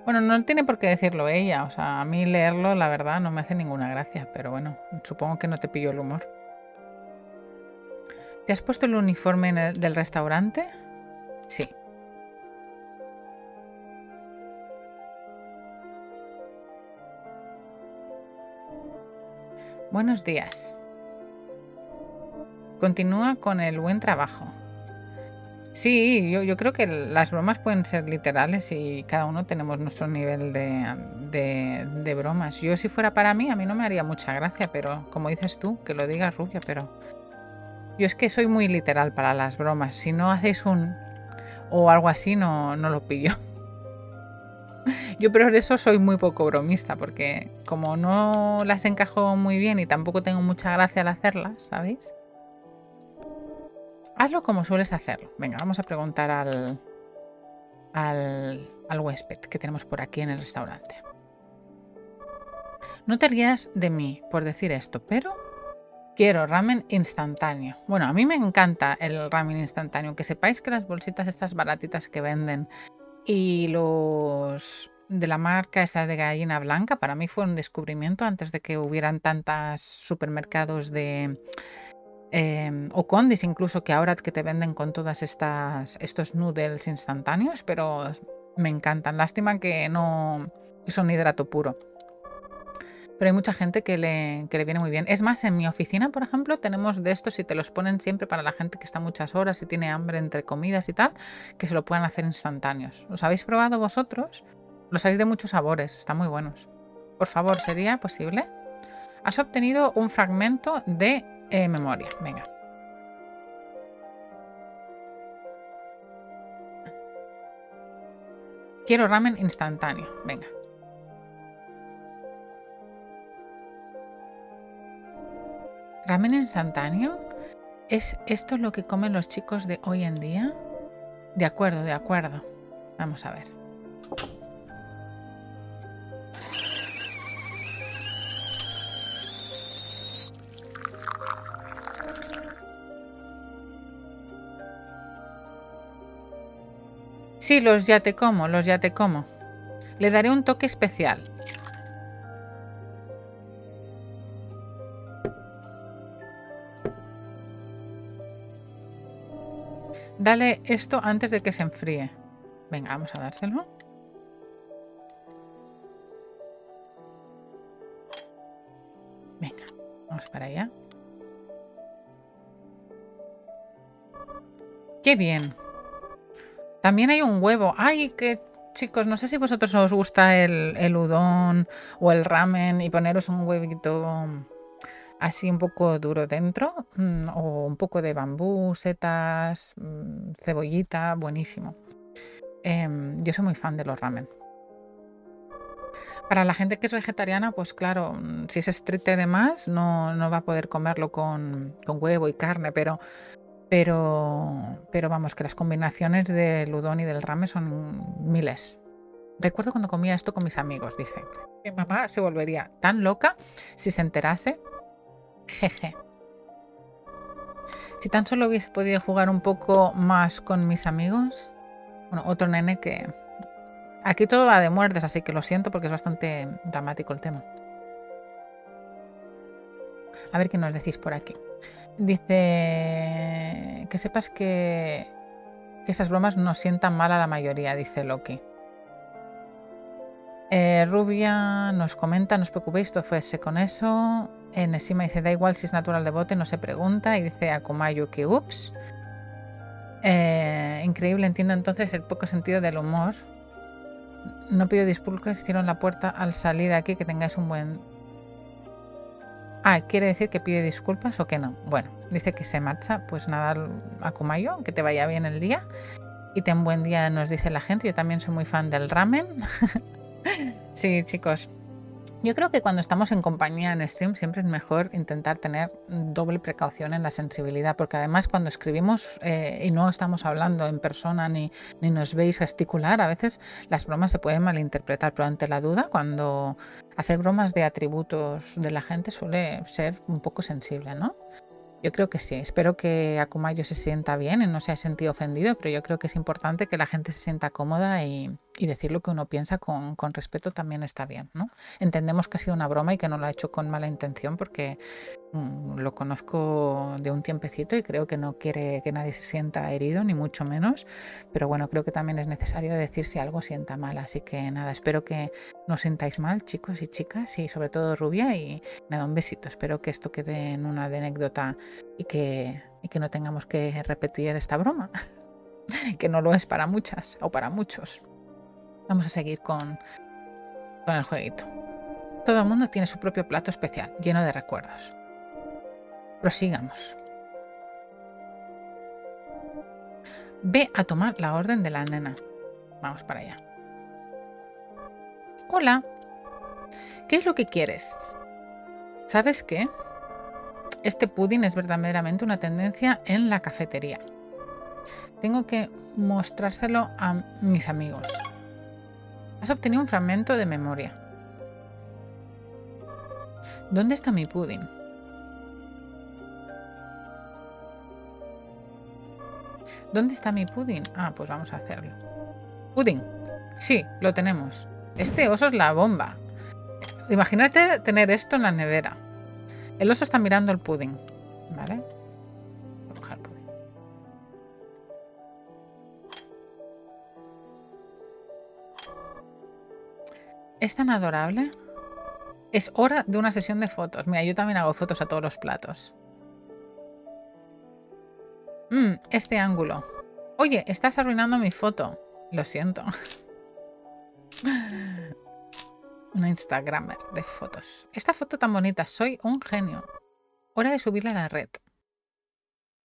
Bueno, no tiene por qué decirlo ella. O sea, a mí leerlo, la verdad, no me hace ninguna gracia. Pero bueno, supongo que no te pillo el humor. ¿Te has puesto el uniforme del restaurante? Sí. Buenos días. Continúa con el buen trabajo. Sí, yo, creo que las bromas pueden ser literales y cada uno tenemos nuestro nivel de, de, bromas. Yo si fuera para mí, a mí no me haría mucha gracia, pero como dices tú, que lo digas rubia, pero yo es que soy muy literal para las bromas. Si no hacéis un o algo así, no, no lo pillo. Yo por eso soy muy poco bromista, porque como no las encajo muy bien y tampoco tengo mucha gracia al hacerlas, ¿sabéis? Hazlo como sueles hacerlo. Venga, vamos a preguntar al, al, al huésped que tenemos por aquí en el restaurante. No te rías de mí por decir esto, pero quiero ramen instantáneo. Bueno, a mí me encanta el ramen instantáneo. Que sepáis que las bolsitas estas baratitas que venden y los de la marca esta de gallina blanca, para mí fue un descubrimiento antes de que hubieran tantos supermercados de... Eh, o condis incluso que ahora que te venden con todas estas estos noodles instantáneos, pero me encantan. Lástima que no son hidrato puro. Pero hay mucha gente que le, que le viene muy bien. Es más, en mi oficina, por ejemplo, tenemos de estos y te los ponen siempre para la gente que está muchas horas y tiene hambre entre comidas y tal, que se lo puedan hacer instantáneos. ¿Los habéis probado vosotros? Los hay de muchos sabores, están muy buenos. Por favor, ¿sería posible? Has obtenido un fragmento de eh, memoria. Venga. Quiero ramen instantáneo. Venga. ¿Ramen instantáneo? ¿Es esto lo que comen los chicos de hoy en día? De acuerdo, de acuerdo. Vamos a ver. Sí, los ya te como, los ya te como. Le daré un toque especial. Dale esto antes de que se enfríe. Venga, vamos a dárselo. Venga, vamos para allá. ¡Qué bien! También hay un huevo. ¡Ay, qué chicos! No sé si vosotros os gusta el, el udon o el ramen y poneros un huevito así un poco duro dentro, mm, o un poco de bambú, setas, mm, cebollita, buenísimo. Em, yo soy muy fan de los ramen. Para la gente que es vegetariana, pues claro, mm, si es estricta de más, no, no, va a poder comerlo con, con, huevo y carne, pero, pero, pero vamos, que las combinaciones del udon y del ramen son miles. Recuerdo cuando comía esto con mis amigos, dice. Mi mamá se volvería tan loca si se enterase Jeje. Si tan solo hubiese podido jugar un poco más con mis amigos. Bueno, otro nene que... Aquí todo va de muertes, así que lo siento porque es bastante dramático el tema. A ver qué nos decís por aquí. Dice que sepas que, que esas bromas no sientan mal a la mayoría, dice Loki. Eh, Rubia nos comenta, no os preocupéis, todo fuese con eso. En Esima dice, da igual si es natural de bote, no se pregunta. Y dice Akumayu que ups. Eh, increíble, entiendo entonces el poco sentido del humor. No pido disculpas, hicieron la puerta al salir aquí, que tengáis un buen... Ah, ¿quiere decir que pide disculpas o que no? Bueno, dice que se marcha, pues nada, Akumayo, que te vaya bien el día. Y ten buen día, nos dice la gente. Yo también soy muy fan del ramen. sí, chicos. Yo creo que cuando estamos en compañía en stream siempre es mejor intentar tener doble precaución en la sensibilidad, porque además cuando escribimos eh, y no estamos hablando en persona ni, ni nos veis gesticular, a veces las bromas se pueden malinterpretar, pero ante la duda, cuando hacer bromas de atributos de la gente suele ser un poco sensible, ¿no? Yo creo que sí. Espero que Akumayo se sienta bien y no se haya sentido ofendido, pero yo creo que es importante que la gente se sienta cómoda y, decir lo que uno piensa con, con, respeto también está bien. ¿no? Entendemos que ha sido una broma y que no lo ha hecho con mala intención porque Mm, lo conozco de un tiempecito y creo que no quiere que nadie se sienta herido, ni mucho menos. Pero bueno, creo que también es necesario decir si algo sienta mal. Así que nada, espero que no sintáis mal, chicos y chicas, y sobre todo Rubia. Y nada, un besito. Espero que esto quede en una anécdota y que, y que no tengamos que repetir esta broma, que no lo es para muchas o para muchos. Vamos a seguir con, con el jueguito. Todo el mundo tiene su propio plato especial, lleno de recuerdos. Prosigamos. Ve a tomar la orden de la nena. Vamos para allá. Hola. ¿Qué es lo que quieres? ¿Sabes qué? Este pudding es verdaderamente una tendencia en la cafetería. Tengo que mostrárselo a mis amigos. Has obtenido un fragmento de memoria. ¿Dónde está mi pudding? ¿Dónde está mi pudding? Ah, pues vamos a hacerlo. Pudding. Sí, lo tenemos. Este oso es la bomba. Imagínate tener esto en la nevera. El oso está mirando el pudding. ¿Vale? Es tan adorable. Es hora de una sesión de fotos. Mira, yo también hago fotos a todos los platos. Mmm, este ángulo. Oye, estás arruinando mi foto. Lo siento. Una Instagramer de fotos. Esta foto tan bonita. Soy un genio. Hora de subirla a la red.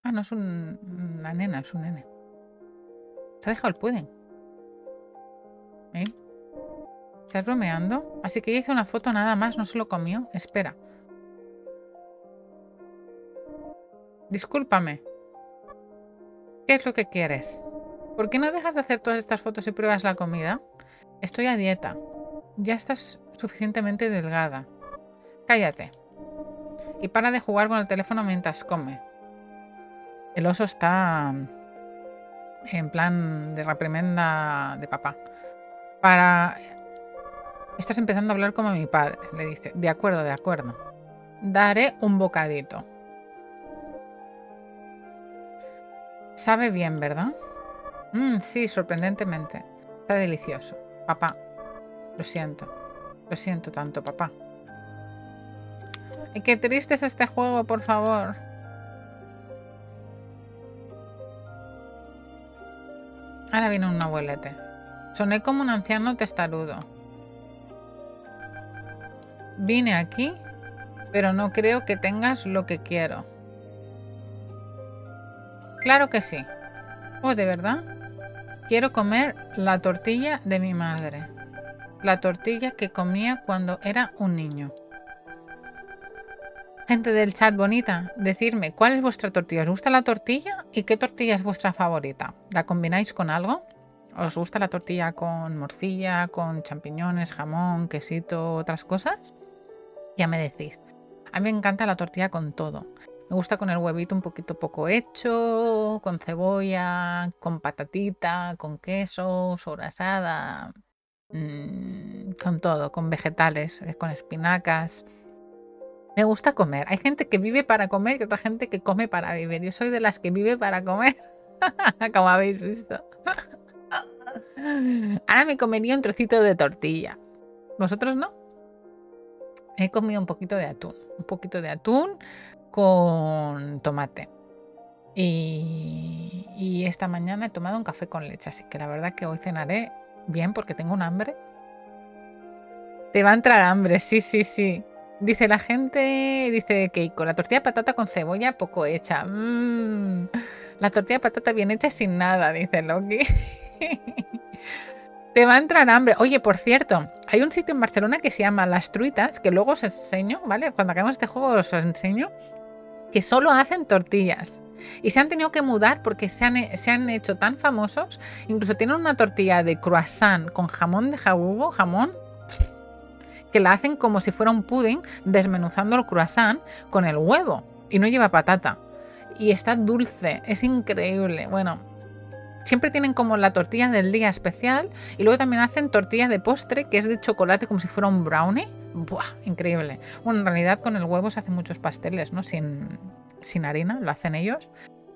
Ah, no es una nena, es un nene. Se ha dejado el pudding. ¿Eh? ¿Estás bromeando? Así que hice una foto nada más, no se lo comió. Espera. Discúlpame. ¿Qué es lo que quieres? ¿Por qué no dejas de hacer todas estas fotos y pruebas la comida? Estoy a dieta. Ya estás suficientemente delgada. Cállate. Y para de jugar con el teléfono mientras come. El oso está en plan de reprimenda de papá. Para... Estás empezando a hablar como mi padre, le dice. De acuerdo, de acuerdo. Daré un bocadito. Sabe bien, ¿verdad? Mm, sí, sorprendentemente. Está delicioso. Papá, lo siento. Lo siento tanto, papá. Qué triste es este juego, por favor. Ahora viene un abuelete. Soné como un anciano testarudo. Vine aquí, pero no creo que tengas lo que quiero. Claro que sí. Oh, ¿de verdad? Quiero comer la tortilla de mi madre. La tortilla que comía cuando era un niño. Gente del chat bonita, decirme, ¿cuál es vuestra tortilla? ¿Os gusta la tortilla? ¿Y qué tortilla es vuestra favorita? ¿La combináis con algo? ¿Os gusta la tortilla con morcilla, con champiñones, jamón, quesito, otras cosas? Ya me decís. A mí me encanta la tortilla con todo. Me gusta con el huevito un poquito poco hecho, con cebolla, con patatita, con queso, sobrasada, mm, con todo, con vegetales, eh, con espinacas. Me gusta comer. Hay gente que vive para comer y otra gente que come para vivir. Yo soy de las que vive para comer, como habéis visto. Ahora me comería un trocito de tortilla. ¿Vosotros no? He comido un poquito de atún. Un poquito de atún con tomate. Y, esta mañana he tomado un café con leche, así que la verdad que hoy cenaré bien porque tengo un hambre. Te va a entrar hambre, sí, sí, sí. Dice la gente, dice Keiko, la tortilla de patata con cebolla poco hecha. Mm, la tortilla de patata bien hecha sin nada, dice Loki. Te va a entrar hambre. Oye, por cierto, hay un sitio en Barcelona que se llama Las Truitas, que luego os enseño, ¿vale? Cuando acabemos este juego os enseño que solo hacen tortillas. Y se han tenido que mudar porque se han, hecho tan famosos. Incluso tienen una tortilla de croissant con jamón de jabugo, jamón, que la hacen como si fuera un pudding, desmenuzando el croissant con el huevo. Y no lleva patata. Y está dulce, es increíble. Bueno, siempre tienen como la tortilla del día especial. Y luego también hacen tortilla de postre, que es de chocolate como si fuera un brownie ¡Buah! Increíble. Bueno, en realidad con el huevo se hacen muchos pasteles, ¿no? Sin, sin harina, lo hacen ellos.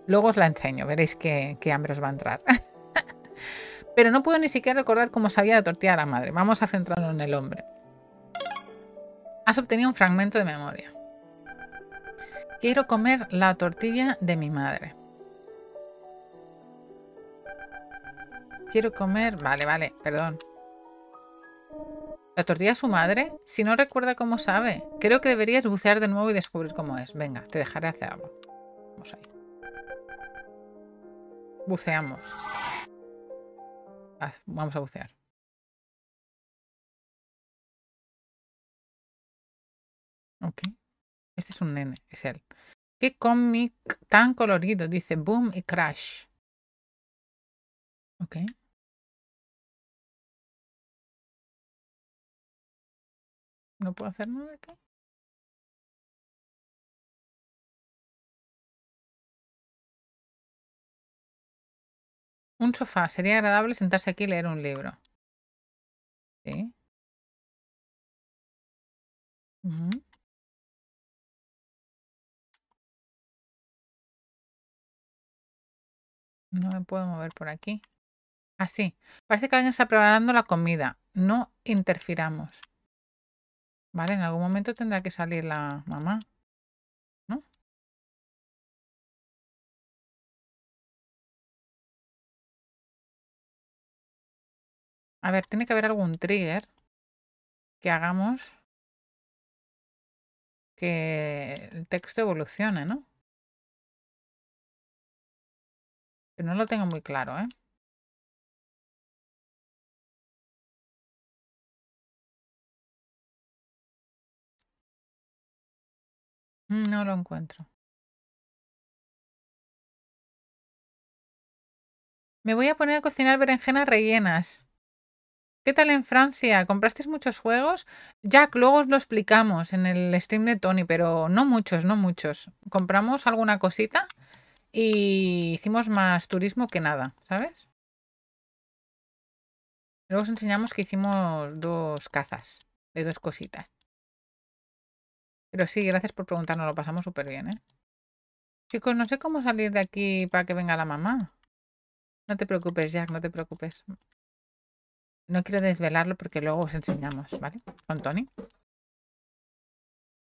Luego os la enseño, veréis qué, hambre os va a entrar. Pero no puedo ni siquiera recordar cómo sabía la tortilla de la madre. Vamos a centrarnos en el hombre. Has obtenido un fragmento de memoria. Quiero comer la tortilla de mi madre. Quiero comer... Vale, vale, perdón. ¿La tortilla es su madre? Si no recuerda cómo sabe. Creo que deberías bucear de nuevo y descubrir cómo es. Venga, te dejaré hacerlo. Vamos ahí. Buceamos. Vamos a bucear. Ok. Este es un nene, es él. ¿Qué cómic tan colorido? Dice Boom y Crash. Ok. No puedo hacer nada aquí. Un sofá. Sería agradable sentarse aquí y leer un libro. Sí. No me puedo mover por aquí. Así. Parece que alguien está preparando la comida. No interfiramos. Vale, en algún momento tendrá que salir la mamá. ¿No? A ver, tiene que haber algún trigger que hagamos que el texto evolucione, ¿no? Que no lo tengo muy claro, ¿eh? No lo encuentro. Me voy a poner a cocinar berenjenas rellenas. ¿Qué tal en Francia? ¿Comprasteis muchos juegos? Jack, luego os lo explicamos en el stream de Tony, pero no muchos, no muchos. Compramos alguna cosita y hicimos más turismo que nada, ¿sabes? Luego os enseñamos que hicimos dos cazas de dos cositas. Pero sí, gracias por preguntarnos, lo pasamos súper bien, ¿eh? Chicos, no sé cómo salir de aquí para que venga la mamá. No te preocupes, Jack, no te preocupes. No quiero desvelarlo porque luego os enseñamos, ¿vale? Con Tony.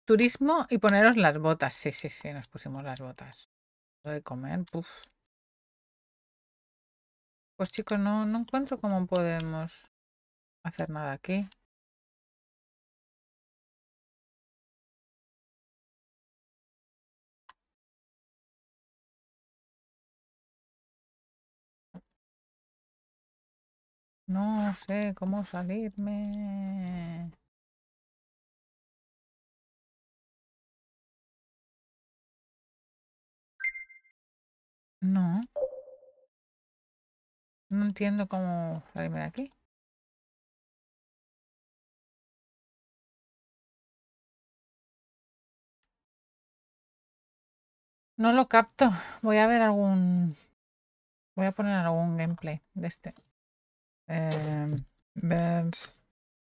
Turismo y poneros las botas. Sí, sí, sí, nos pusimos las botas. Lo de comer. Pues chicos, no, no encuentro cómo podemos hacer nada aquí. No sé cómo salirme. No. No entiendo cómo salirme de aquí. No lo capto. Voy a ver algún... Voy a poner algún gameplay de este. Eh, Vers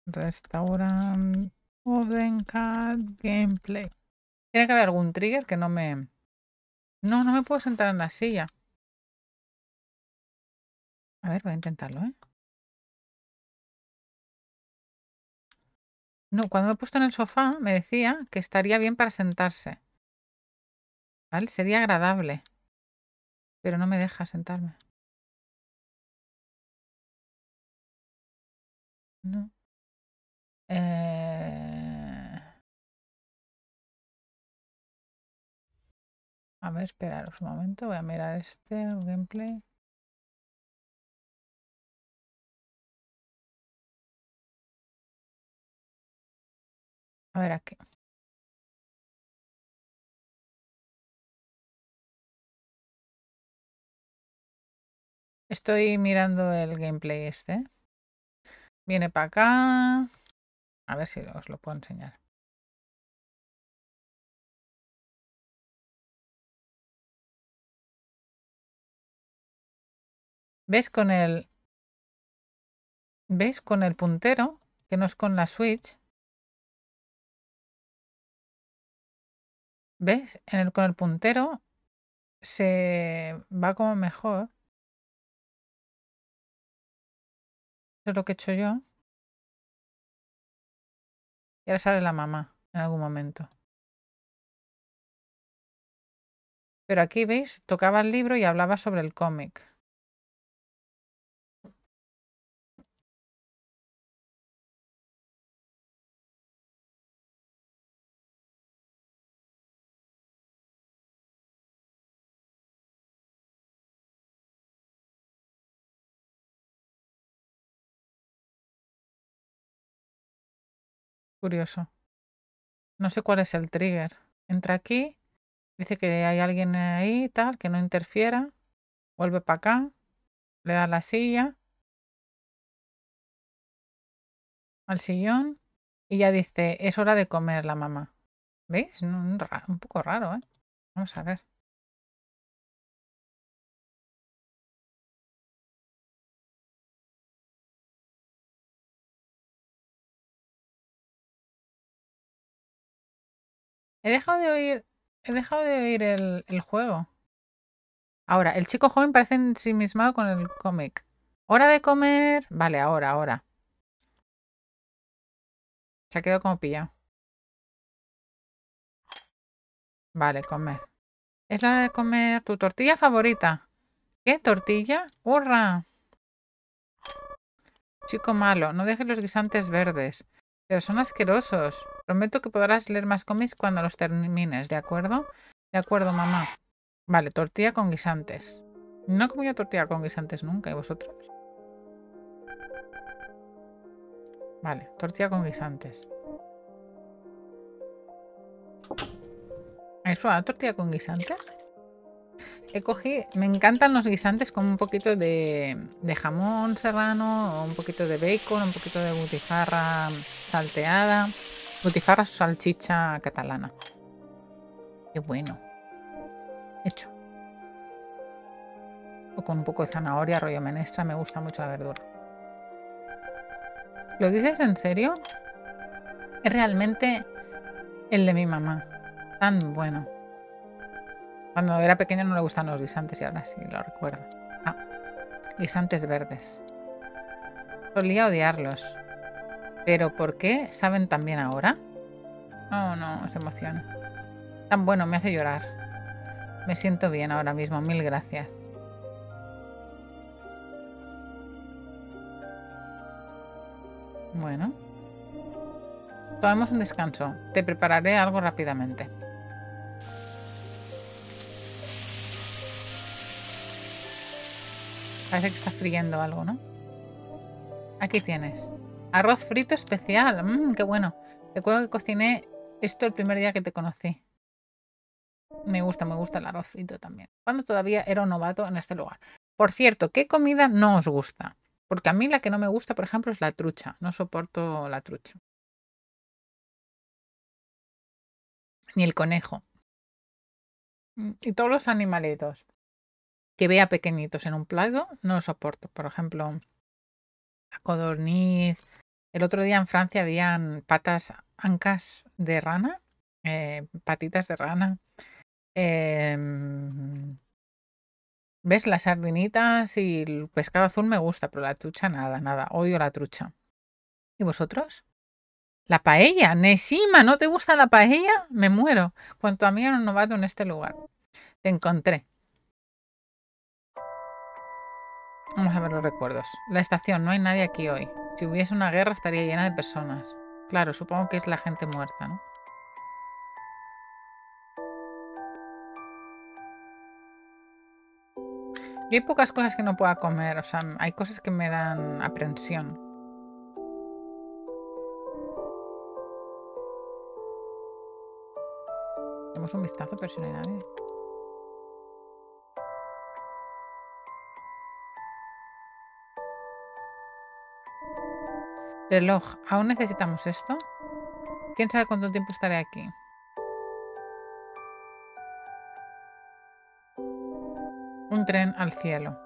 Restaurant Odencat Gameplay. Tiene que haber algún trigger que no me... No, no me puedo sentar en la silla. A ver, voy a intentarlo, ¿eh? No, cuando me he puesto en el sofá me decía que estaría bien para sentarse. ¿Vale? Sería agradable. Pero no me deja sentarme. No. Eh... A ver, esperaros un momento. Voy a mirar este gameplay. A ver aquí. Estoy mirando el gameplay este. Viene para acá. A ver si os lo puedo enseñar. ¿Ves con el... ¿Ves con el puntero? Que no es con la Switch. ¿Ves? En el, con el puntero se va como mejor. Es lo que he hecho yo. Y ahora sale la mamá en algún momento. Pero aquí, ¿veis? Tocaba el libro y hablaba sobre el cómic. Curioso. No sé cuál es el trigger. Entra aquí, dice que hay alguien ahí, tal, que no interfiera. Vuelve para acá, le da la silla al sillón y ya dice, es hora de comer la mamá. ¿Veis? Un, un poco raro, ¿eh? Vamos a ver. He dejado de oír, he dejado de oír el, el juego. Ahora, el chico joven parece ensimismado con el cómic. ¿Hora de comer? Vale, ahora, ahora. Se ha quedado como pillado. Vale, comer. Es la hora de comer tu tortilla favorita. ¿Qué tortilla? ¡Hurra! Chico malo, no dejes los guisantes verdes. Pero son asquerosos. Prometo que podrás leer más cómics cuando los termines, ¿de acuerdo? De acuerdo, mamá. Vale, tortilla con guisantes. No he comido tortilla con guisantes nunca, ¿y vosotros? Vale, tortilla con guisantes. ¿Habéis probado tortilla con guisantes? He cogido, me encantan los guisantes con un poquito de, de jamón serrano, un poquito de bacon, un poquito de butifarra salteada. Butifarra salchicha catalana. Qué bueno. Hecho. O con un poco de zanahoria, rollo menestra. Me gusta mucho la verdura. ¿Lo dices en serio? Es realmente el de mi mamá. Tan bueno. Cuando era pequeña no le gustan los guisantes y ahora sí lo recuerdo. Ah, guisantes verdes. Solía odiarlos. ¿Pero por qué saben tan bien ahora? Oh, no, se emociona. Tan bueno, me hace llorar. Me siento bien ahora mismo, mil gracias. Bueno. Tomemos un descanso. Te prepararé algo rápidamente. Parece que está friendo algo, ¿no? Aquí tienes. Arroz frito especial. Mmm, qué bueno. Recuerdo que cociné esto el primer día que te conocí. Me gusta, me gusta el arroz frito también. Cuando todavía era un novato en este lugar. Por cierto, ¿qué comida no os gusta? Porque a mí la que no me gusta, por ejemplo, es la trucha. No soporto la trucha. Ni el conejo. Mm, y todos los animalitos que vea pequeñitos en un plato, no los soporto. Por ejemplo, la codorniz, el otro día en Francia habían patas, ancas de rana, eh, patitas de rana. Em, ¿Ves? Las sardinitas y el pescado azul me gusta, pero la trucha nada, nada. Odio la trucha. ¿Y vosotros? La paella, Nesima, ¿no te gusta la paella? Me muero. Cuanto a mí era un novato en este lugar. Te encontré. Vamos a ver los recuerdos. La estación, no hay nadie aquí hoy. Si hubiese una guerra estaría llena de personas. Claro, supongo que es la gente muerta, ¿no? Yo hay pocas cosas que no pueda comer, o sea, hay cosas que me dan aprensión. Damos un vistazo, pero si no hay nadie. Reloj. ¿Aún necesitamos esto? ¿Quién sabe cuánto tiempo estaré aquí? Un tren al cielo.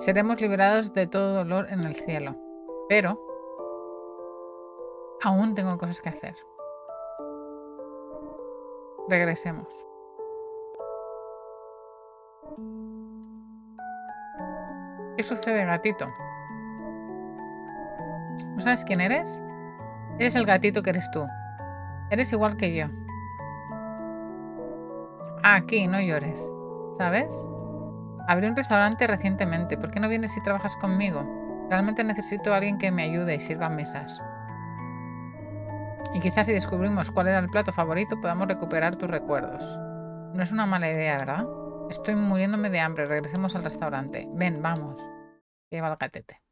Seremos liberados de todo dolor en el cielo. Pero aún tengo cosas que hacer. Regresemos. ¿Qué sucede, gatito? ¿No sabes quién eres? Eres el gatito que eres tú. Eres igual que yo. Aquí, no llores. ¿Sabes? Abrí un restaurante recientemente. ¿Por qué no vienes y trabajas conmigo? Realmente necesito a alguien que me ayude y sirva mesas. Y quizás si descubrimos cuál era el plato favorito podamos recuperar tus recuerdos. No es una mala idea, ¿verdad? Estoy muriéndome de hambre. Regresemos al restaurante. Ven, vamos. Lleva el gatete.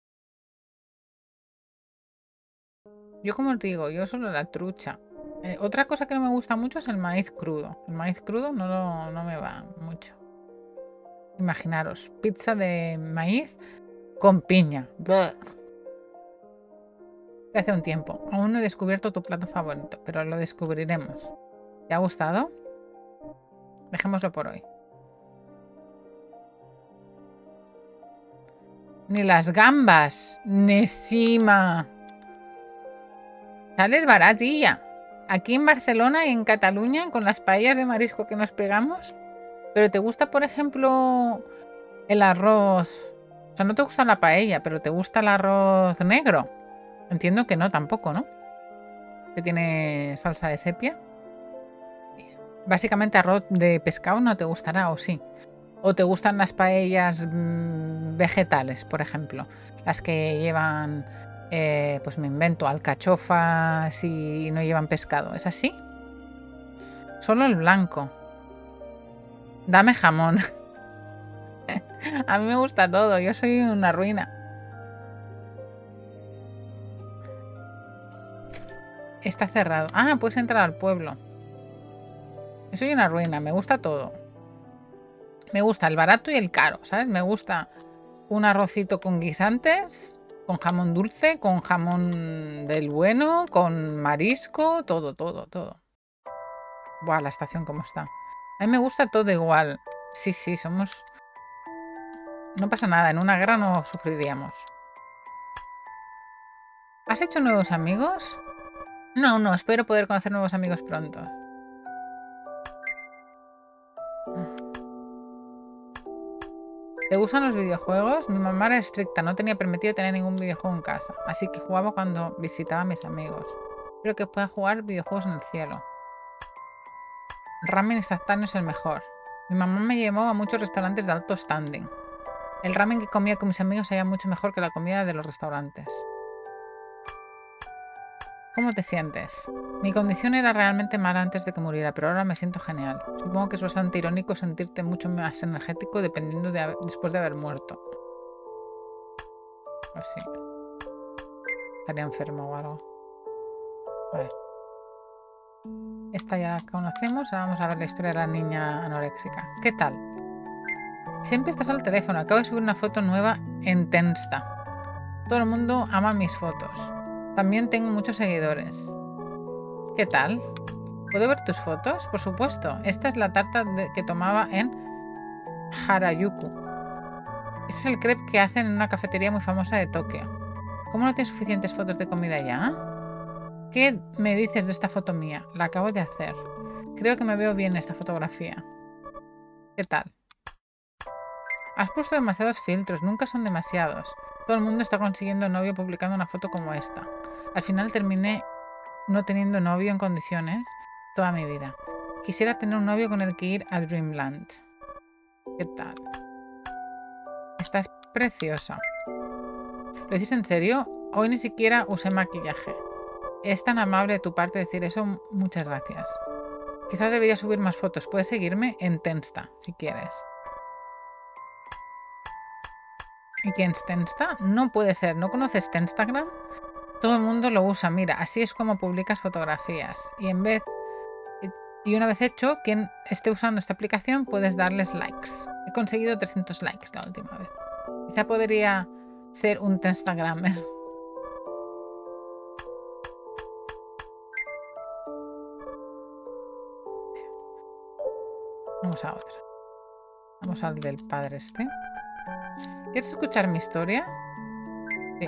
Yo como te digo, yo solo la trucha. Eh, otra cosa que no me gusta mucho es el maíz crudo. El maíz crudo no, no me va mucho. Imaginaros, pizza de maíz con piña. Hace un tiempo. Aún no he descubierto tu plato favorito, pero lo descubriremos. ¿Te ha gustado? Dejémoslo por hoy. Ni las gambas. Nesima. Sales baratilla. Aquí en Barcelona y en Cataluña, con las paellas de marisco que nos pegamos. Pero ¿te gusta, por ejemplo, el arroz? O sea, no te gusta la paella, pero ¿te gusta el arroz negro? Entiendo que no, tampoco, ¿no? Que tiene salsa de sepia. Básicamente arroz de pescado no te gustará, ¿o sí? ¿O te gustan las paellas mm, vegetales, por ejemplo? Las que llevan, eh, pues me invento, alcachofas y no llevan pescado. ¿Es así? Solo el blanco. Dame jamón. A mí me gusta todo, yo soy una ruina. Está cerrado. Ah, puedes entrar al pueblo. Yo soy una ruina, me gusta todo. Me gusta el barato y el caro, ¿sabes? Me gusta un arrocito con guisantes, con jamón dulce, con jamón del bueno, con marisco, todo, todo, todo. Buah, la estación cómo está. A mí me gusta todo igual. Sí, sí, somos... No pasa nada, en una guerra no sufriríamos. ¿Has hecho nuevos amigos? No, no, espero poder conocer nuevos amigos pronto. ¿Te gustan los videojuegos? Mi mamá era estricta, no tenía permitido tener ningún videojuego en casa, así que jugaba cuando visitaba a mis amigos. Espero que pueda jugar videojuegos en el cielo. Ramen instantáneo es el mejor. Mi mamá me llevó a muchos restaurantes de alto standing. El ramen que comía con mis amigos era mucho mejor que la comida de los restaurantes. ¿Cómo te sientes? Mi condición era realmente mala antes de que muriera, pero ahora me siento genial. Supongo que es bastante irónico sentirte mucho más energético dependiendo de después de haber muerto. Pues sí. Estaría enfermo o algo. Vale. Esta ya la conocemos. Ahora vamos a ver la historia de la niña anoréxica. ¿Qué tal? Siempre estás al teléfono. Acabo de subir una foto nueva en Tensta. Todo el mundo ama mis fotos. También tengo muchos seguidores. ¿Qué tal? ¿Puedo ver tus fotos? Por supuesto. Esta es la tarta que tomaba en Harajuku. Ese es el crepe que hacen en una cafetería muy famosa de Tokio. ¿Cómo no tienes suficientes fotos de comida ya? ¿Qué me dices de esta foto mía? La acabo de hacer. Creo que me veo bien en esta fotografía. ¿Qué tal? Has puesto demasiados filtros, nunca son demasiados. Todo el mundo está consiguiendo novio publicando una foto como esta. Al final terminé no teniendo novio en condiciones toda mi vida. Quisiera tener un novio con el que ir a Dreamland. ¿Qué tal? Estás preciosa. ¿Lo dices en serio? Hoy ni siquiera usé maquillaje. Es tan amable de tu parte decir eso. Muchas gracias. Quizás debería subir más fotos. Puedes seguirme en Tensta si quieres. ¿Y quién es Tensta? No puede ser. ¿No conoces Tenstagram? Todo el mundo lo usa. Mira, así es como publicas fotografías. Y en vez y una vez hecho, quien esté usando esta aplicación puedes darles likes. He conseguido 300 likes la última vez. Quizá podría ser un Tenstagrammer. Vamos a otra. Vamos al del padre este. ¿Quieres escuchar mi historia? Sí.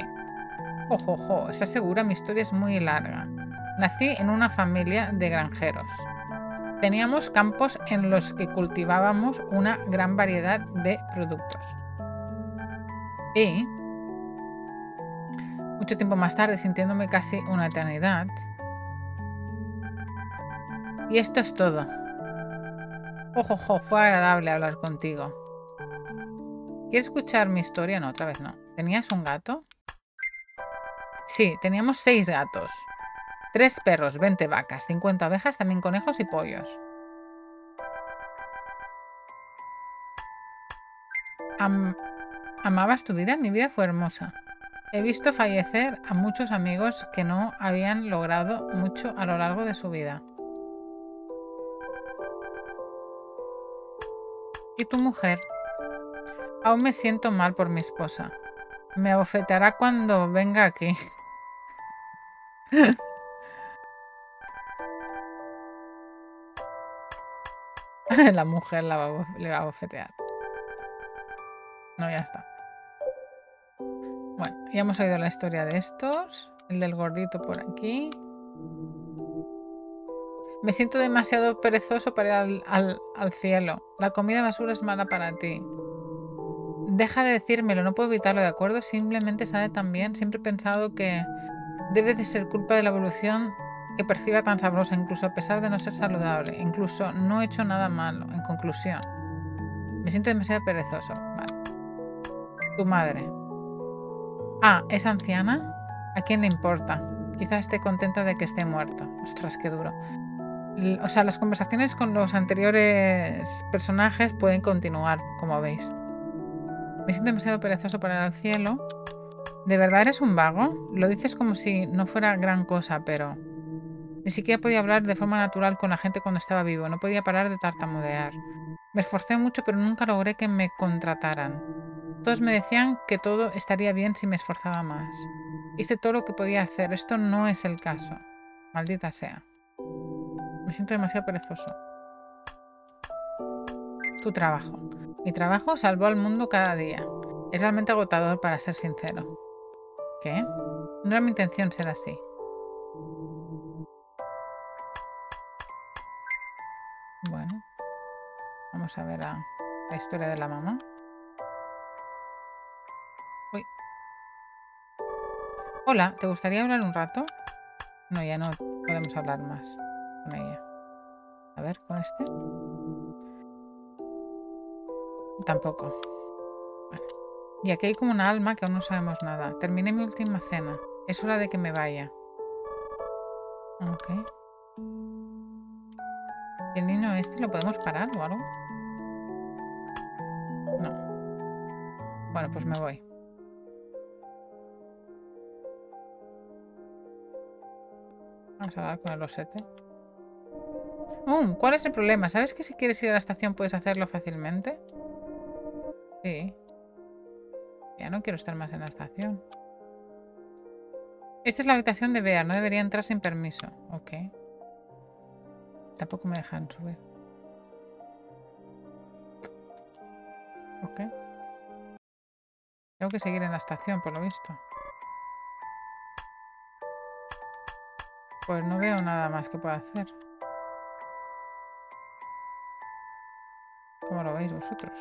Ojo, ojo, ¿estás segura? Mi historia es muy larga. Nací en una familia de granjeros. Teníamos campos en los que cultivábamos una gran variedad de productos. Y mucho tiempo más tarde, sintiéndome casi una eternidad. Y esto es todo. Ojo, ojo, fue agradable hablar contigo. ¿Quieres escuchar mi historia? No, otra vez no. ¿Tenías un gato? Sí, teníamos seis gatos. Tres perros, 20 vacas, 50 ovejas, también conejos y pollos. ¿Amabas tu vida? Mi vida fue hermosa. He visto fallecer a muchos amigos que no habían logrado mucho a lo largo de su vida. ¿Y tu mujer? Aún me siento mal por mi esposa. Me abofeteará cuando venga aquí. la mujer la va le va a bofetear. No, ya está. Bueno, ya hemos oído la historia de estos. El del gordito por aquí. Me siento demasiado perezoso para ir al, al, cielo. La comida basura es mala para ti. Deja de decírmelo, no puedo evitarlo, ¿de acuerdo? Simplemente sabe también, siempre he pensado que debe de ser culpa de la evolución que perciba tan sabrosa, incluso a pesar de no ser saludable. Incluso no he hecho nada malo. En conclusión, me siento demasiado perezoso. Vale. Tu madre. Ah, ¿es anciana? ¿A quién le importa? Quizá esté contenta de que esté muerto. Ostras, qué duro. O sea, las conversaciones con los anteriores personajes pueden continuar, como veis. Me siento demasiado perezoso para al cielo. ¿De verdad eres un vago? Lo dices como si no fuera gran cosa, pero... Ni siquiera podía hablar de forma natural con la gente cuando estaba vivo. No podía parar de tartamudear. Me esforcé mucho, pero nunca logré que me contrataran. Todos me decían que todo estaría bien si me esforzaba más. Hice todo lo que podía hacer. Esto no es el caso. Maldita sea. Me siento demasiado perezoso. Tu trabajo. Mi trabajo salvó al mundo cada día. Es realmente agotador para ser sincero. ¿Qué? No era mi intención ser así. Bueno, vamos a ver la historia de la mamá. Uy. Hola, ¿te gustaría hablar un rato? No, ya no podemos hablar más con ella. A ver, con este. Tampoco. Y aquí hay como un alma que aún no sabemos nada. Terminé mi última cena. Es hora de que me vaya. Ok. ¿El niño este lo podemos parar o algo? No. Bueno, pues me voy. Vamos a hablar con el osete. Uh, ¿Cuál es el problema? ¿Sabes que si quieres ir a la estación puedes hacerlo fácilmente? Sí. Ya no quiero estar más en la estación. Esta es la habitación de Bea. No debería entrar sin permiso. Ok. Tampoco me dejan subir. Ok. Tengo que seguir en la estación, por lo visto. Pues no veo nada más que pueda hacer. ¿Cómo lo veis vosotros?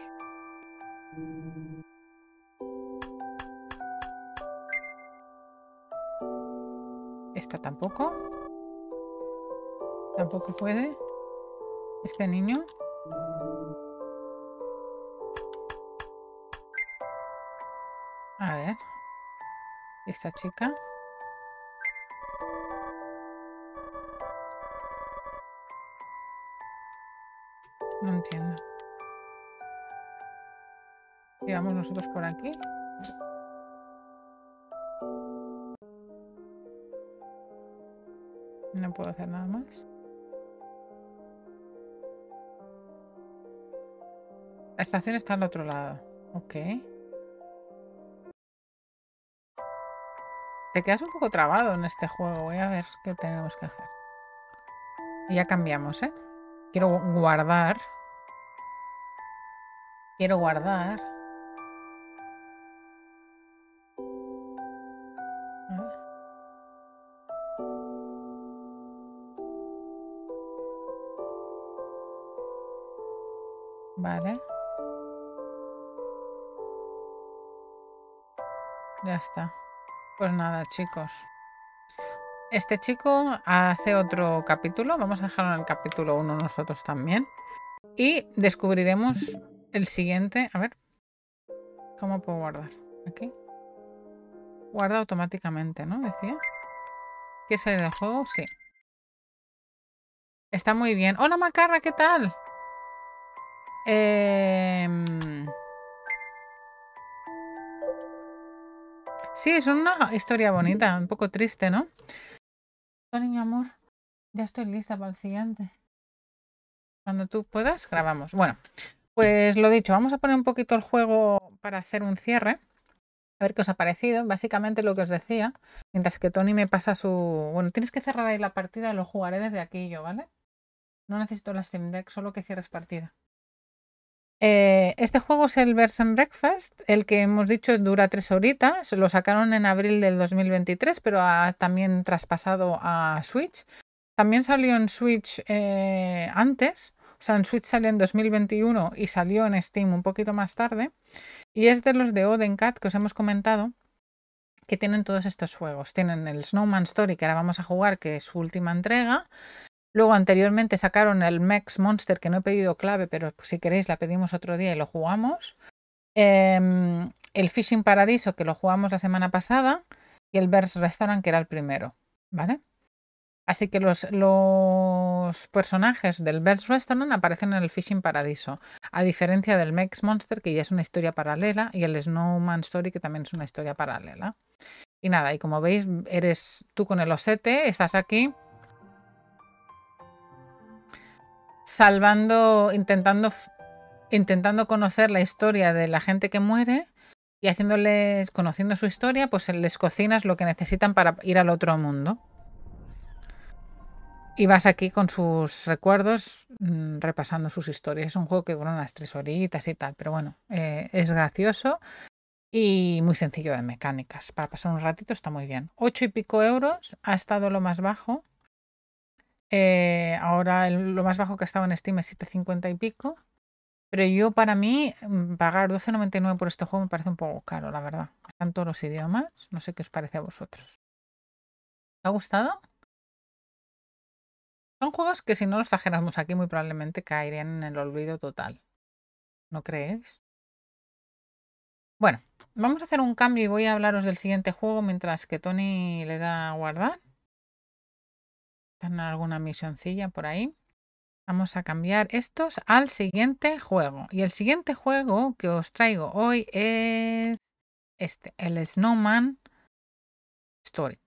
Esta tampoco. Tampoco puede. Este niño. A ver. Esta chica. No entiendo. Y vamos nosotros por aquí. No puedo hacer nada más. La estación está al otro lado. Ok. Te quedas un poco trabado en este juego. Voy a ver qué tenemos que hacer. Y ya cambiamos, ¿eh? Quiero guardar. Quiero guardar. Nada, chicos. Este chico hace otro capítulo. Vamos a dejarlo en el capítulo 1 nosotros también. Y descubriremos el siguiente. A ver. ¿Cómo puedo guardar? Aquí. Guarda automáticamente, ¿no? Decía. ¿Quieres salir del juego? Sí. Está muy bien. Hola Macarra, ¿qué tal? Eh... Sí, es una historia bonita, un poco triste, ¿no? Tony, mi amor, ya estoy lista para el siguiente. Cuando tú puedas, grabamos. Bueno, pues lo dicho, vamos a poner un poquito el juego para hacer un cierre. A ver qué os ha parecido. Básicamente lo que os decía, mientras que Tony me pasa su... Bueno, tienes que cerrar ahí la partida, lo jugaré desde aquí yo, ¿vale? No necesito la Steam Deck, solo que cierres partida. Eh, este juego es el Versen Breakfast, el que hemos dicho dura tres horitas. Lo sacaron en abril del 2023, pero ha también traspasado a Switch. También salió en Switch eh, antes, o sea, en Switch salió en 2021 y salió en Steam un poquito más tarde. Y es de los de Odencat que os hemos comentado, que tienen todos estos juegos. Tienen el Snowman Story, que ahora vamos a jugar, que es su última entrega. Luego anteriormente sacaron el Max Monster, que no he pedido clave, pero si queréis la pedimos otro día y lo jugamos. Em, el Fishing Paradiso, que lo jugamos la semana pasada. Y el Verse Restaurant, que era el primero. ¿Vale? Así que los, los personajes del Verse Restaurant aparecen en el Fishing Paradiso. A diferencia del Max Monster, que ya es una historia paralela. Y el Snowman Story, que también es una historia paralela. Y nada, y como veis, eres tú con el osete, estás aquí salvando, intentando, intentando conocer la historia de la gente que muere y haciéndoles, conociendo su historia, pues les cocinas lo que necesitan para ir al otro mundo. Y vas aquí con sus recuerdos, mm, repasando sus historias. Es un juego que dura unas tres horitas y tal, pero bueno, eh, es gracioso y muy sencillo de mecánicas. Para pasar un ratito está muy bien. Ocho y pico euros ha estado lo más bajo. Eh, ahora lo más bajo que ha estado en Steam es 7.50 y pico. Pero yo para mí mm, pagar 12.99 por este juego me parece un poco caro, la verdad. Están todos los idiomas. No sé qué os parece a vosotros. ¿Te ha gustado? Son juegos que si no los trajéramos aquí muy probablemente caerían en el olvido total. ¿No creéis? Bueno, vamos a hacer un cambio y voy a hablaros del siguiente juego mientras que Tony le da a guardar alguna misioncilla por ahí. Vamos a cambiar estos al siguiente juego. Y el siguiente juego que os traigo hoy es este, el Snowman Story.